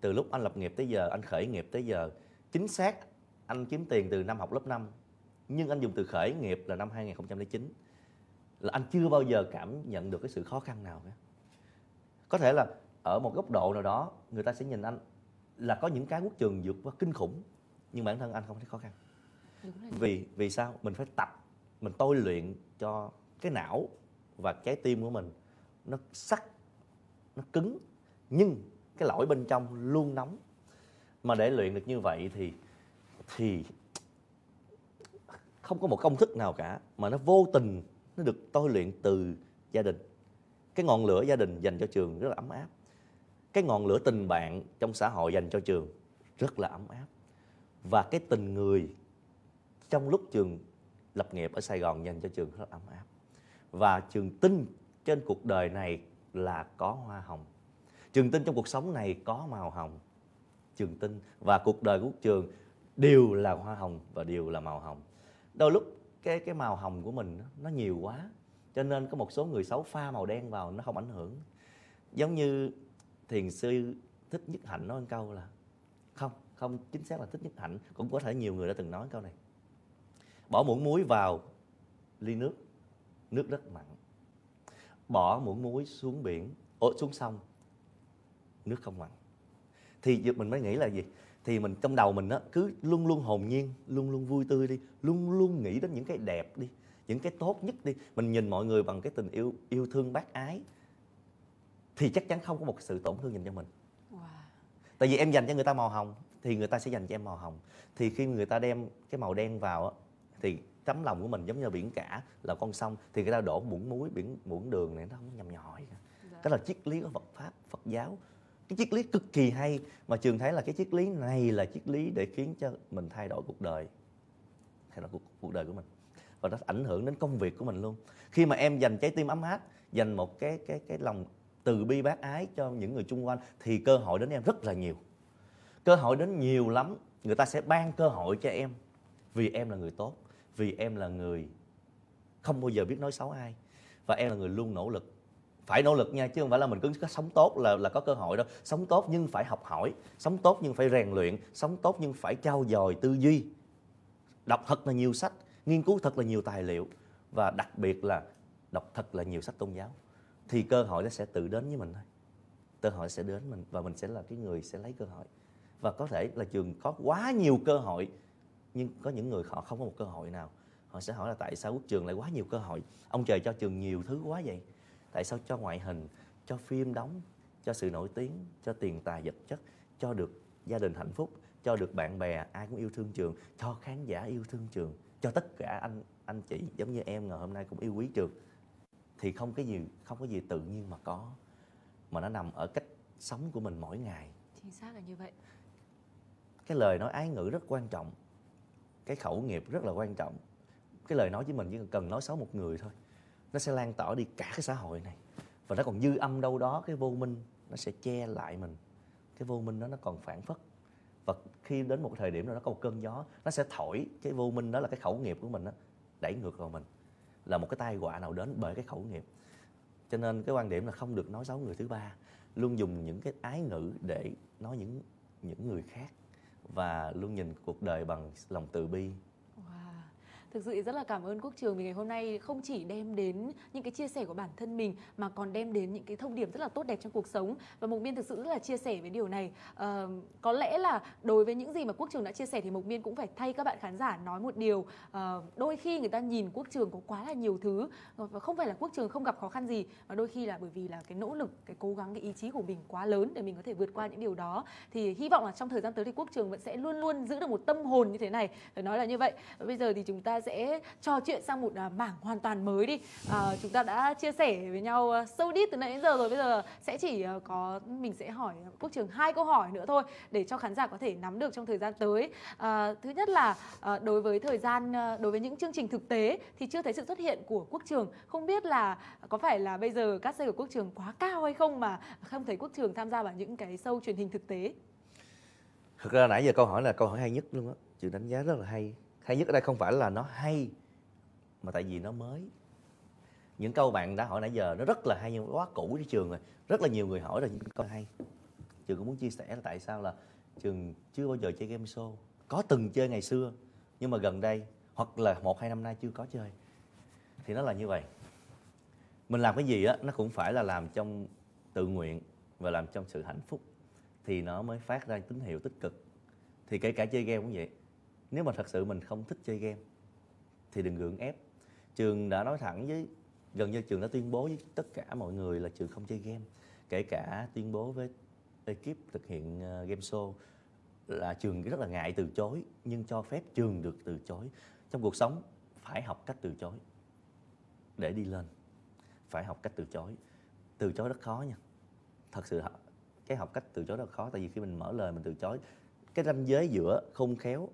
Từ lúc anh lập nghiệp tới giờ, anh khởi nghiệp tới giờ, chính xác anh kiếm tiền từ năm học lớp 5 nhưng anh dùng từ khởi nghiệp là năm 2009 là anh chưa bao giờ cảm nhận được cái sự khó khăn nào cả có thể là ở một góc độ nào đó người ta sẽ nhìn anh là có những cái quốc trường vượt qua kinh khủng nhưng bản thân anh không thấy khó khăn. Vì vì sao? Mình phải tập mình tôi luyện cho cái não và trái tim của mình nó sắc nó cứng nhưng cái lỗi bên trong luôn nóng. Mà để luyện được như vậy thì thì không có một công thức nào cả mà nó vô tình nó được tôi luyện từ gia đình. Cái ngọn lửa gia đình dành cho trường rất là ấm áp. Cái ngọn lửa tình bạn trong xã hội dành cho trường rất là ấm áp. Và cái tình người trong lúc trường lập nghiệp ở Sài Gòn dành cho trường rất là ấm áp. Và trường tin trên cuộc đời này là có hoa hồng. Trường tin trong cuộc sống này có màu hồng. Trường tin. Và cuộc đời của trường đều là hoa hồng và đều là màu hồng. Đôi lúc cái cái màu hồng của mình nó nhiều quá. Cho nên có một số người xấu pha màu đen vào nó không ảnh hưởng. Giống như thiền sư thích nhất hạnh nói một câu là không không chính xác là thích nhất hạnh cũng có thể nhiều người đã từng nói câu này. Bỏ muỗng muối vào ly nước nước rất mặn. Bỏ muỗng muối xuống biển ồ, xuống sông nước không mặn. Thì mình mới nghĩ là gì? Thì mình trong đầu mình á cứ luôn luôn hồn nhiên luôn luôn vui tươi đi luôn luôn nghĩ đến những cái đẹp đi những cái tốt nhất đi. Mình nhìn mọi người bằng cái tình yêu yêu thương bác ái thì chắc chắn không có một sự tổn thương dành cho mình. Wow. tại vì em dành cho người ta màu hồng thì người ta sẽ dành cho em màu hồng. Thì khi người ta đem cái màu đen vào á thì tấm lòng của mình giống như biển cả là con sông. Thì người ta đổ muỗng muối biển muỗng đường này nó không nhầm nhòi. Dạ. đó là triết lý của Phật pháp Phật giáo cái triết lý cực kỳ hay mà trường thấy là cái triết lý này là triết lý để khiến cho mình thay đổi cuộc đời thay đổi cuộc, cuộc đời của mình. Và nó ảnh hưởng đến công việc của mình luôn. Khi mà em dành trái tim ấm áp dành một cái cái cái lòng từ bi bác ái cho những người chung quanh thì cơ hội đến em rất là nhiều. Cơ hội đến nhiều lắm người ta sẽ ban cơ hội cho em vì em là người tốt vì em là người không bao giờ biết nói xấu ai và em là người luôn nỗ lực phải nỗ lực nha, chứ không phải là mình cứ sống tốt là là có cơ hội đâu. Sống tốt nhưng phải học hỏi, sống tốt nhưng phải rèn luyện, sống tốt nhưng phải trao dồi tư duy. Đọc thật là nhiều sách, nghiên cứu thật là nhiều tài liệu, và đặc biệt là đọc thật là nhiều sách tôn giáo, thì cơ hội nó sẽ tự đến với mình thôi. Cơ hội sẽ đến mình, và mình sẽ là cái người sẽ lấy cơ hội. Và có thể là trường có quá nhiều cơ hội, nhưng có những người họ không có một cơ hội nào. Họ sẽ hỏi là tại sao quốc trường lại quá nhiều cơ hội? Ông trời cho trường nhiều thứ quá vậy tại sao cho ngoại hình cho phim đóng cho sự nổi tiếng cho tiền tài vật chất cho được gia đình hạnh phúc cho được bạn bè ai cũng yêu thương trường cho khán giả yêu thương trường cho tất cả anh anh chị giống như em ngày hôm nay cũng yêu quý trường? Thì không cái gì không có gì tự nhiên mà có mà nó nằm ở cách sống của mình mỗi ngày. Chính xác là như vậy. Cái lời nói ái ngữ rất quan trọng cái khẩu nghiệp rất là quan trọng. Cái lời nói với mình chỉ cần nói xấu một người thôi nó sẽ lan tỏa đi cả cái xã hội này. Và nó còn dư âm đâu đó, cái vô minh nó sẽ che lại mình. Cái vô minh đó nó còn phản phất. Và khi đến một thời điểm nào nó có một cơn gió, nó sẽ thổi cái vô minh đó là cái khẩu nghiệp của mình đó đẩy ngược vào mình. Là một cái tai họa nào đến bởi cái khẩu nghiệp. Cho nên cái quan điểm là không được nói xấu người thứ ba. Luôn dùng những cái ái ngữ để nói những những người khác. Và luôn nhìn cuộc đời bằng lòng từ bi. Thực sự rất là cảm ơn Quốc Trường vì ngày hôm nay không chỉ đem đến những cái chia sẻ của bản thân mình mà còn đem đến những cái thông điệp rất là tốt đẹp trong cuộc sống và Mục Biên thực sự rất là chia sẻ với điều này. À, có lẽ là đối với những gì mà Quốc Trường đã chia sẻ thì Mục Biên cũng phải thay các bạn khán giả nói một điều. À, đôi khi người ta nhìn Quốc Trường có quá là nhiều thứ và không phải là Quốc Trường không gặp khó khăn gì mà đôi khi là bởi vì là cái nỗ lực, cái cố gắng, cái ý chí của mình quá lớn để mình có thể vượt qua những điều đó. Thì hy vọng là trong thời gian tới thì Quốc Trường vẫn sẽ luôn luôn giữ được một tâm hồn như thế này. Phải nói là như vậy. Và bây giờ thì chúng ta sẽ trò chuyện sang một à, mảng hoàn toàn mới đi. À, chúng ta đã chia sẻ với nhau à, sâu đít từ nãy đến giờ rồi. Bây giờ sẽ chỉ à, có mình sẽ hỏi quốc trường hai câu hỏi nữa thôi để cho khán giả có thể nắm được trong thời gian tới. À, thứ nhất là à, đối với thời gian đối với những chương trình thực tế thì chưa thấy sự xuất hiện của quốc trường. Không biết là có phải là bây giờ các xây của quốc trường quá cao hay không mà không thấy quốc trường tham gia vào những cái sâu truyền hình thực tế? Thực ra nãy giờ câu hỏi là câu hỏi hay nhất luôn á. Chị đánh giá rất là hay hay nhất ở đây không phải là nó hay, mà tại vì nó mới. Những câu bạn đã hỏi nãy giờ, nó rất là hay nhưng quá cũ với trường rồi. Rất là nhiều người hỏi rồi, những câu hay. Trường cũng muốn chia sẻ là tại sao là trường chưa bao giờ chơi game show. Có từng chơi ngày xưa, nhưng mà gần đây, hoặc là một hai năm nay chưa có chơi. Thì nó là như vậy. Mình làm cái gì á, nó cũng phải là làm trong tự nguyện và làm trong sự hạnh phúc. Thì nó mới phát ra tín hiệu tích cực. Thì kể cả chơi game cũng vậy nếu mà thật sự mình không thích chơi game, thì đừng gượng ép. Trường đã nói thẳng với, gần như trường đã tuyên bố với tất cả mọi người là trường không chơi game. Kể cả tuyên bố với ekip thực hiện ờ, game show là trường rất là ngại từ chối, nhưng cho phép trường được từ chối. Trong cuộc sống, phải học cách từ chối để đi lên. Phải học cách từ chối. Từ chối rất khó nha. Thật sự cái học cách từ chối rất là khó, tại vì khi mình mở lời mình từ chối, cái ranh giới giữa không khéo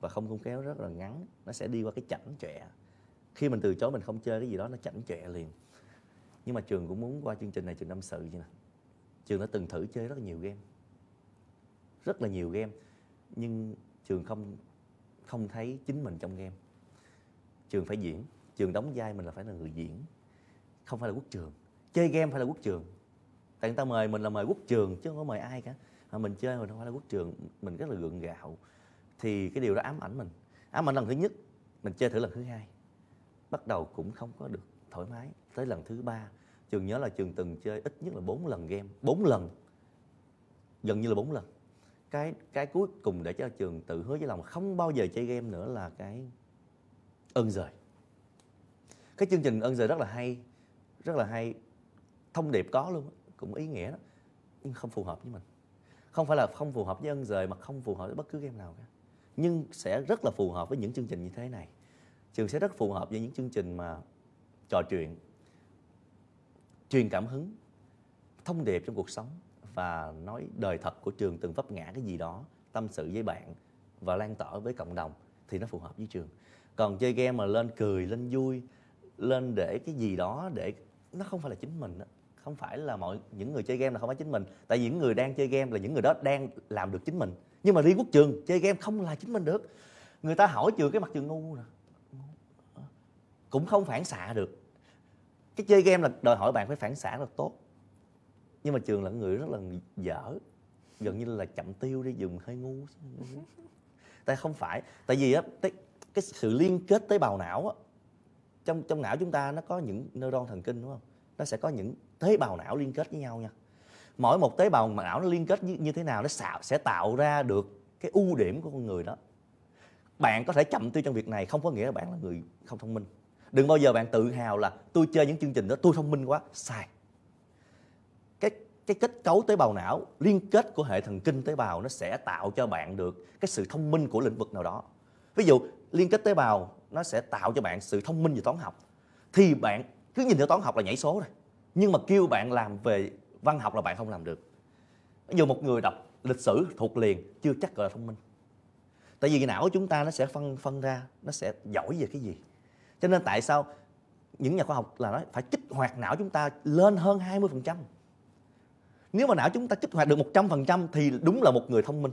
và không không khéo, rất là ngắn. Nó sẽ đi qua cái chảnh chọe. Khi mình từ chối mình không chơi cái gì đó, nó chảnh chọe liền. Nhưng mà trường cũng muốn qua chương trình này, trường tâm sự như nè. Trường đã từng thử chơi rất là nhiều game. Rất là nhiều game. Nhưng trường không không thấy chính mình trong game. Trường phải diễn. Trường đóng vai mình là phải là người diễn. Không phải là quốc trường. Chơi game phải là quốc trường. Tại người ta mời mình là mời quốc trường chứ không có mời ai cả. Mà mình chơi mình không phải là quốc trường. Mình rất là gượng gạo thì cái điều đó ám ảnh mình. Ám ảnh lần thứ nhất, mình chơi thử lần thứ hai. Bắt đầu cũng không có được thoải mái. Tới lần thứ ba, trường nhớ là trường từng chơi ít nhất là bốn lần game, bốn lần. Gần như là bốn lần. Cái cái cuối cùng để cho trường tự hứa với lòng không bao giờ chơi game nữa là cái ơn rời. Cái chương trình ơn rời rất là hay, rất là hay. Thông điệp có luôn cũng ý nghĩa đó. Nhưng không phù hợp với mình. Không phải là không phù hợp với ân rời mà không phù hợp với bất cứ game nào cả nhưng sẽ rất là phù hợp với những chương trình như thế này. Trường sẽ rất phù hợp với những chương trình mà trò chuyện, truyền cảm hứng, thông điệp trong cuộc sống và nói đời thật của trường từng vấp ngã cái gì đó, tâm sự với bạn và lan tỏa với cộng đồng thì nó phù hợp với trường. Còn chơi game mà lên cười, lên vui, lên để cái gì đó để nó không phải là chính mình đó. không phải là mọi, những người chơi game là không phải chính mình. Tại vì những người đang chơi game là những người đó đang làm được chính mình nhưng mà riêng quốc trường chơi game không là chính mình được. Người ta hỏi trường cái mặt trường ngu nè. Cũng không phản xạ được. Cái chơi game là đòi hỏi bạn phải phản xạ là tốt. Nhưng mà trường là người rất là dở. Gần như là chậm tiêu đi dùng hơi ngu. Tại không phải. Tại vì á cái, cái sự liên kết tế bào não á trong trong não chúng ta nó có những neuron thần kinh đúng không? Nó sẽ có những tế bào não liên kết với nhau nha mỗi một tế bào não nó liên kết như, như thế nào nó xạo sẽ tạo ra được cái ưu điểm của con người đó. Bạn có thể chậm tiêu trong việc này không có nghĩa là bạn là người không thông minh. Đừng bao giờ bạn tự hào là tôi chơi những chương trình đó tôi thông minh quá sai. Cái cái kết cấu tế bào não liên kết của hệ thần kinh tế bào nó sẽ tạo cho bạn được cái sự thông minh của lĩnh vực nào đó. Ví dụ liên kết tế bào nó sẽ tạo cho bạn sự thông minh về toán học. Thì bạn cứ nhìn theo toán học là nhảy số rồi. Nhưng mà kêu bạn làm về văn học là bạn không làm được Dù một người đọc lịch sử thuộc liền, chưa chắc gọi là thông minh tại vì não của chúng ta nó sẽ phân phân ra, nó sẽ giỏi về cái gì cho nên tại sao những nhà khoa học là nói phải kích hoạt não chúng ta lên hơn 20%. Nếu mà não chúng ta kích hoạt được 100% thì đúng là một người thông minh.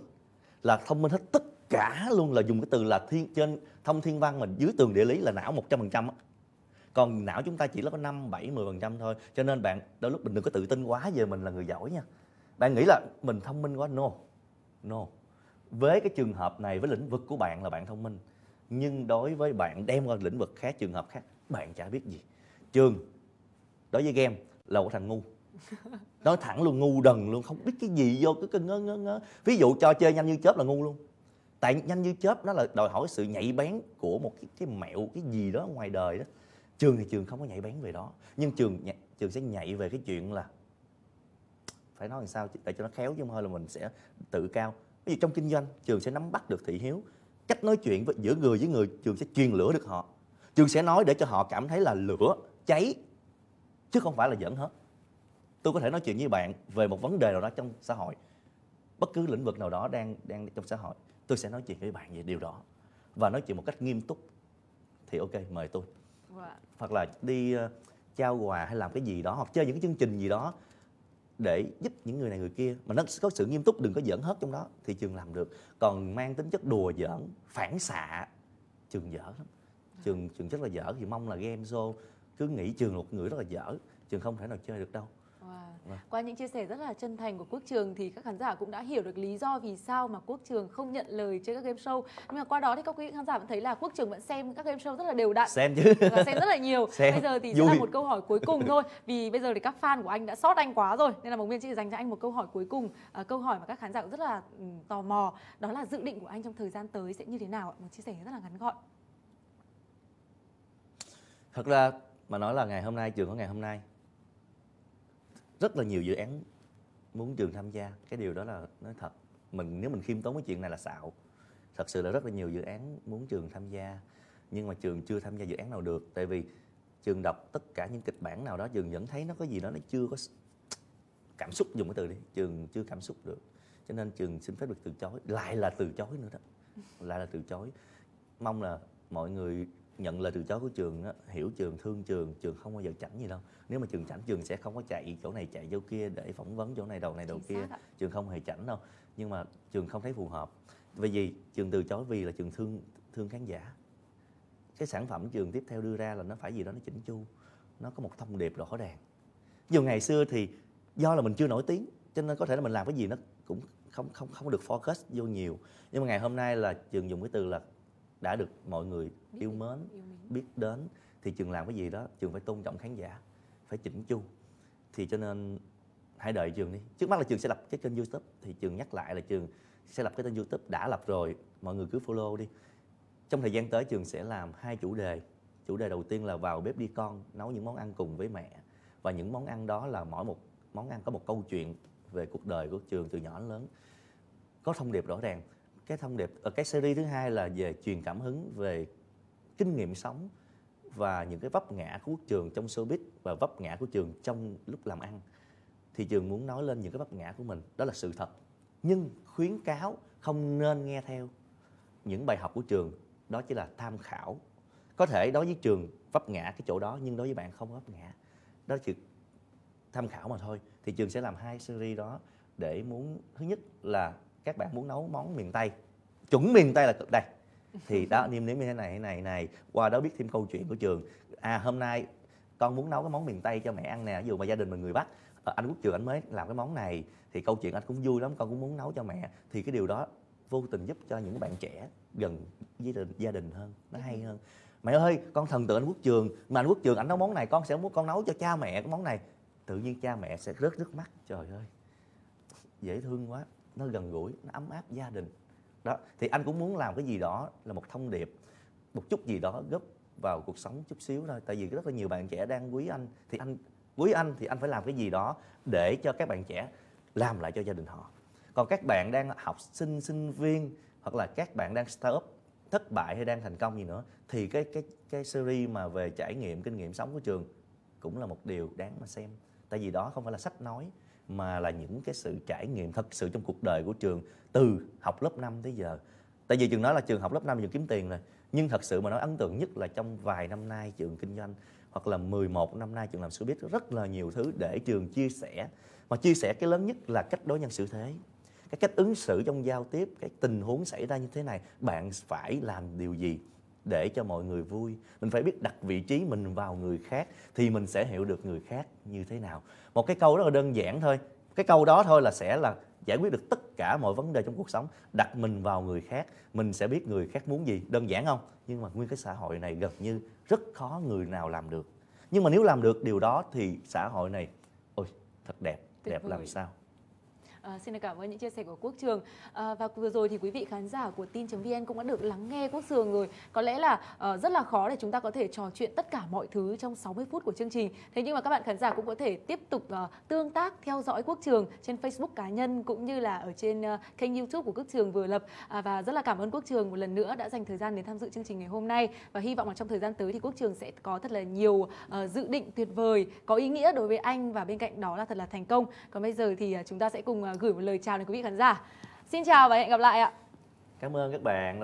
Là thông minh hết tất cả luôn, là dùng cái từ là thiên, trên thông thiên văn mình dưới tường địa lý là não 100%. Á. Còn não chúng ta chỉ có 5, 7, 10% thôi. Cho nên bạn đôi lúc mình đừng có tự tin quá về mình là người giỏi nha. Bạn nghĩ là mình thông minh quá no. No. Với cái trường hợp này với lĩnh vực của bạn là bạn thông minh nhưng đối với bạn đem qua lĩnh vực khác trường hợp khác bạn chả biết gì trường đối với game là một thằng ngu nói thẳng luôn ngu đần luôn không biết cái gì vô cứ ngớ ngớ ngớ ví dụ cho chơi nhanh như chớp là ngu luôn tại nhanh như chớp nó là đòi hỏi sự nhạy bén của một cái, cái mẹo cái gì đó ngoài đời đó trường thì trường không có nhạy bén về đó. Nhưng trường trường sẽ nhạy về cái chuyện là phải nói làm sao để cho nó khéo chứ không thôi là mình sẽ tự cao. Ví dụ trong kinh doanh trường sẽ nắm bắt được thị hiếu. Cách nói chuyện với, giữa người với người trường sẽ truyền lửa được họ. Trường sẽ nói để cho họ cảm thấy là lửa cháy chứ không phải là giỡn hết. Tôi có thể nói chuyện với bạn về một vấn đề nào đó trong xã hội. Bất cứ lĩnh vực nào đó đang đang trong xã hội tôi sẽ nói chuyện với bạn về điều đó và nói chuyện một cách nghiêm túc. Thì ok mời tôi. Dạ. hoặc là đi uh, trao quà hay làm cái gì đó hoặc chơi những cái chương trình gì đó để giúp những người này người kia mà nó có sự nghiêm túc đừng có giỡn hết trong đó thì trường làm được. Còn mang tính chất đùa giỡn phản xạ trường dở lắm. Trường trường rất là dở thì mong là game show cứ nghĩ trường một người rất là dở trường không thể nào chơi được đâu. Vâng. Qua những chia sẻ rất là chân thành của Quốc Trường thì các khán giả cũng đã hiểu được lý do vì sao mà Quốc Trường không nhận lời chơi các game show. Nhưng mà qua đó thì các quý khán giả vẫn thấy là Quốc Trường vẫn xem các game show rất là đều đặn. Xem chứ. Và xem rất là nhiều. Xem. Bây giờ thì sẽ là một câu hỏi cuối cùng thôi. Vì bây giờ thì các fan của anh đã sót anh quá rồi. Nên là Mộc Miên chỉ dành cho anh một câu hỏi cuối cùng. À, câu hỏi mà các khán giả cũng rất là um, tò mò. Đó là dự định của anh trong thời gian tới sẽ như thế nào ạ? Một chia sẻ rất là ngắn gọn. Thật ra mà nói là ngày hôm nay trường có ngày hôm nay rất là nhiều dự án muốn trường tham gia. Cái điều đó là nói thật. Mình, nếu mình khiêm tốn cái chuyện này là xạo. Thật sự là rất là nhiều dự án muốn trường tham gia, nhưng mà trường chưa tham gia dự án nào được. Tại vì trường đọc tất cả những kịch bản nào đó, trường vẫn thấy nó có gì đó nó chưa có cảm xúc, dùng cái từ đi, trường chưa cảm xúc được. Cho nên trường xin phép được từ chối, lại là từ chối nữa đó. Lại là từ chối. Mong là mọi người nhận lời từ chối của trường đó, hiểu trường thương trường trường không bao giờ chảnh gì đâu. Nếu mà trường chảnh trường sẽ không có chạy chỗ này chạy chỗ kia để phỏng vấn chỗ này đầu này đầu Chính kia. trường không hề chảnh đâu. Nhưng mà trường không thấy phù hợp. Vì gì trường từ chối vì là trường thương thương khán giả. Cái sản phẩm trường tiếp theo đưa ra là nó phải gì đó nó chỉnh chu. Nó có một thông điệp rõ ràng. Dù ngày xưa thì do là mình chưa nổi tiếng cho nên có thể là mình làm cái gì nó cũng không không không được focus vô nhiều. Nhưng mà ngày hôm nay là trường dùng cái từ là đã được mọi người Biết yêu mến yêu mến. biết đến thì trường làm cái gì đó trường phải tôn trọng khán giả phải chỉnh chu. Thì cho nên hãy đợi trường đi. Trước mắt là trường sẽ lập cái kênh youtube thì trường nhắc lại là trường sẽ lập cái kênh youtube đã lập rồi mọi người cứ follow đi. Trong thời gian tới trường sẽ làm hai chủ đề. Chủ đề đầu tiên là vào bếp đi con nấu những món ăn cùng với mẹ. Và những món ăn đó là mỗi một món ăn có một câu chuyện về cuộc đời của trường từ nhỏ đến lớn. Có thông điệp rõ ràng cái thông điệp ở cái series thứ hai là về truyền cảm hứng, về kinh nghiệm sống và những cái vấp ngã của quốc trường trong showbiz và vấp ngã của trường trong lúc làm ăn. Thì trường muốn nói lên những cái vấp ngã của mình, đó là sự thật. Nhưng khuyến cáo không nên nghe theo những bài học của trường, đó chỉ là tham khảo. Có thể đối với trường vấp ngã cái chỗ đó, nhưng đối với bạn không vấp ngã. Đó chỉ tham khảo mà thôi. Thì trường sẽ làm hai series đó để muốn, thứ nhất là các bạn muốn nấu món miền tây chuẩn miền tây là đây. Thì đó niêm nếm như thế này thế này này. Qua đó biết thêm câu chuyện của trường. À hôm nay con muốn nấu cái món miền tây cho mẹ ăn nè dụ mà gia đình mình người bắc ờ, anh quốc trường anh mới làm cái món này thì câu chuyện anh cũng vui lắm con cũng muốn nấu cho mẹ. Thì cái điều đó vô tình giúp cho những bạn trẻ gần với đình, gia đình hơn nó hay hơn. Mẹ ơi con thần tượng anh quốc trường mà anh quốc trường anh nấu món này con sẽ muốn con nấu cho cha mẹ cái món này. Tự nhiên cha mẹ sẽ rớt nước mắt trời ơi dễ thương quá nó gần gũi, nó ấm áp gia đình. Đó, thì anh cũng muốn làm cái gì đó là một thông điệp, một chút gì đó góp vào cuộc sống chút xíu thôi. Tại vì rất là nhiều bạn trẻ đang quý anh. Thì anh, quý anh thì anh phải làm cái gì đó để cho các bạn trẻ làm lại cho gia đình họ. Còn các bạn đang học sinh sinh viên, hoặc là các bạn đang start up, thất bại hay đang thành công gì nữa, thì cái cái cái series mà về trải nghiệm, kinh nghiệm sống của trường cũng là một điều đáng mà xem. Tại vì đó không phải là sách nói mà là những cái sự trải nghiệm thật sự trong cuộc đời của trường từ học lớp 5 tới giờ. Tại vì trường nói là trường học lớp 5 trường kiếm tiền rồi, nhưng thật sự mà nói ấn tượng nhất là trong vài năm nay trường kinh doanh, hoặc là 11 năm nay trường làm showbiz, rất là nhiều thứ để trường chia sẻ. Mà chia sẻ cái lớn nhất là cách đối nhân xử thế, cái cách ứng xử trong giao tiếp, cái tình huống xảy ra như thế này, bạn phải làm điều gì? Để cho mọi người vui. Mình phải biết đặt vị trí mình vào người khác thì mình sẽ hiểu được người khác như thế nào. Một cái câu rất là đơn giản thôi. Cái câu đó thôi là sẽ là giải quyết được tất cả mọi vấn đề trong cuộc sống. Đặt mình vào người khác mình sẽ biết người khác muốn gì. Đơn giản không? Nhưng mà nguyên cái xã hội này gần như rất khó người nào làm được. Nhưng mà nếu làm được điều đó thì xã hội này ôi thật đẹp. Tuyệt đẹp làm sao À, xin cảm ơn những chia sẻ của Quốc Trường. À, và vừa rồi thì quý vị khán giả của tin.vn cũng đã được lắng nghe Quốc Trường rồi. Có lẽ là uh, rất là khó để chúng ta có thể trò chuyện tất cả mọi thứ trong 60 phút của chương trình. Thế nhưng mà các bạn khán giả cũng có thể tiếp tục uh, tương tác theo dõi Quốc Trường trên Facebook cá nhân cũng như là ở trên uh, kênh YouTube của Quốc Trường vừa lập. À, và rất là cảm ơn Quốc Trường một lần nữa đã dành thời gian đến tham dự chương trình ngày hôm nay. Và hy vọng là trong thời gian tới thì Quốc Trường sẽ có thật là nhiều uh, dự định tuyệt vời có ý nghĩa đối với anh và bên cạnh đó là thật là thành công. Còn bây giờ thì uh, chúng ta sẽ cùng uh, gửi một lời chào đến quý vị khán giả. Xin chào và hẹn gặp lại ạ. Cảm ơn các bạn.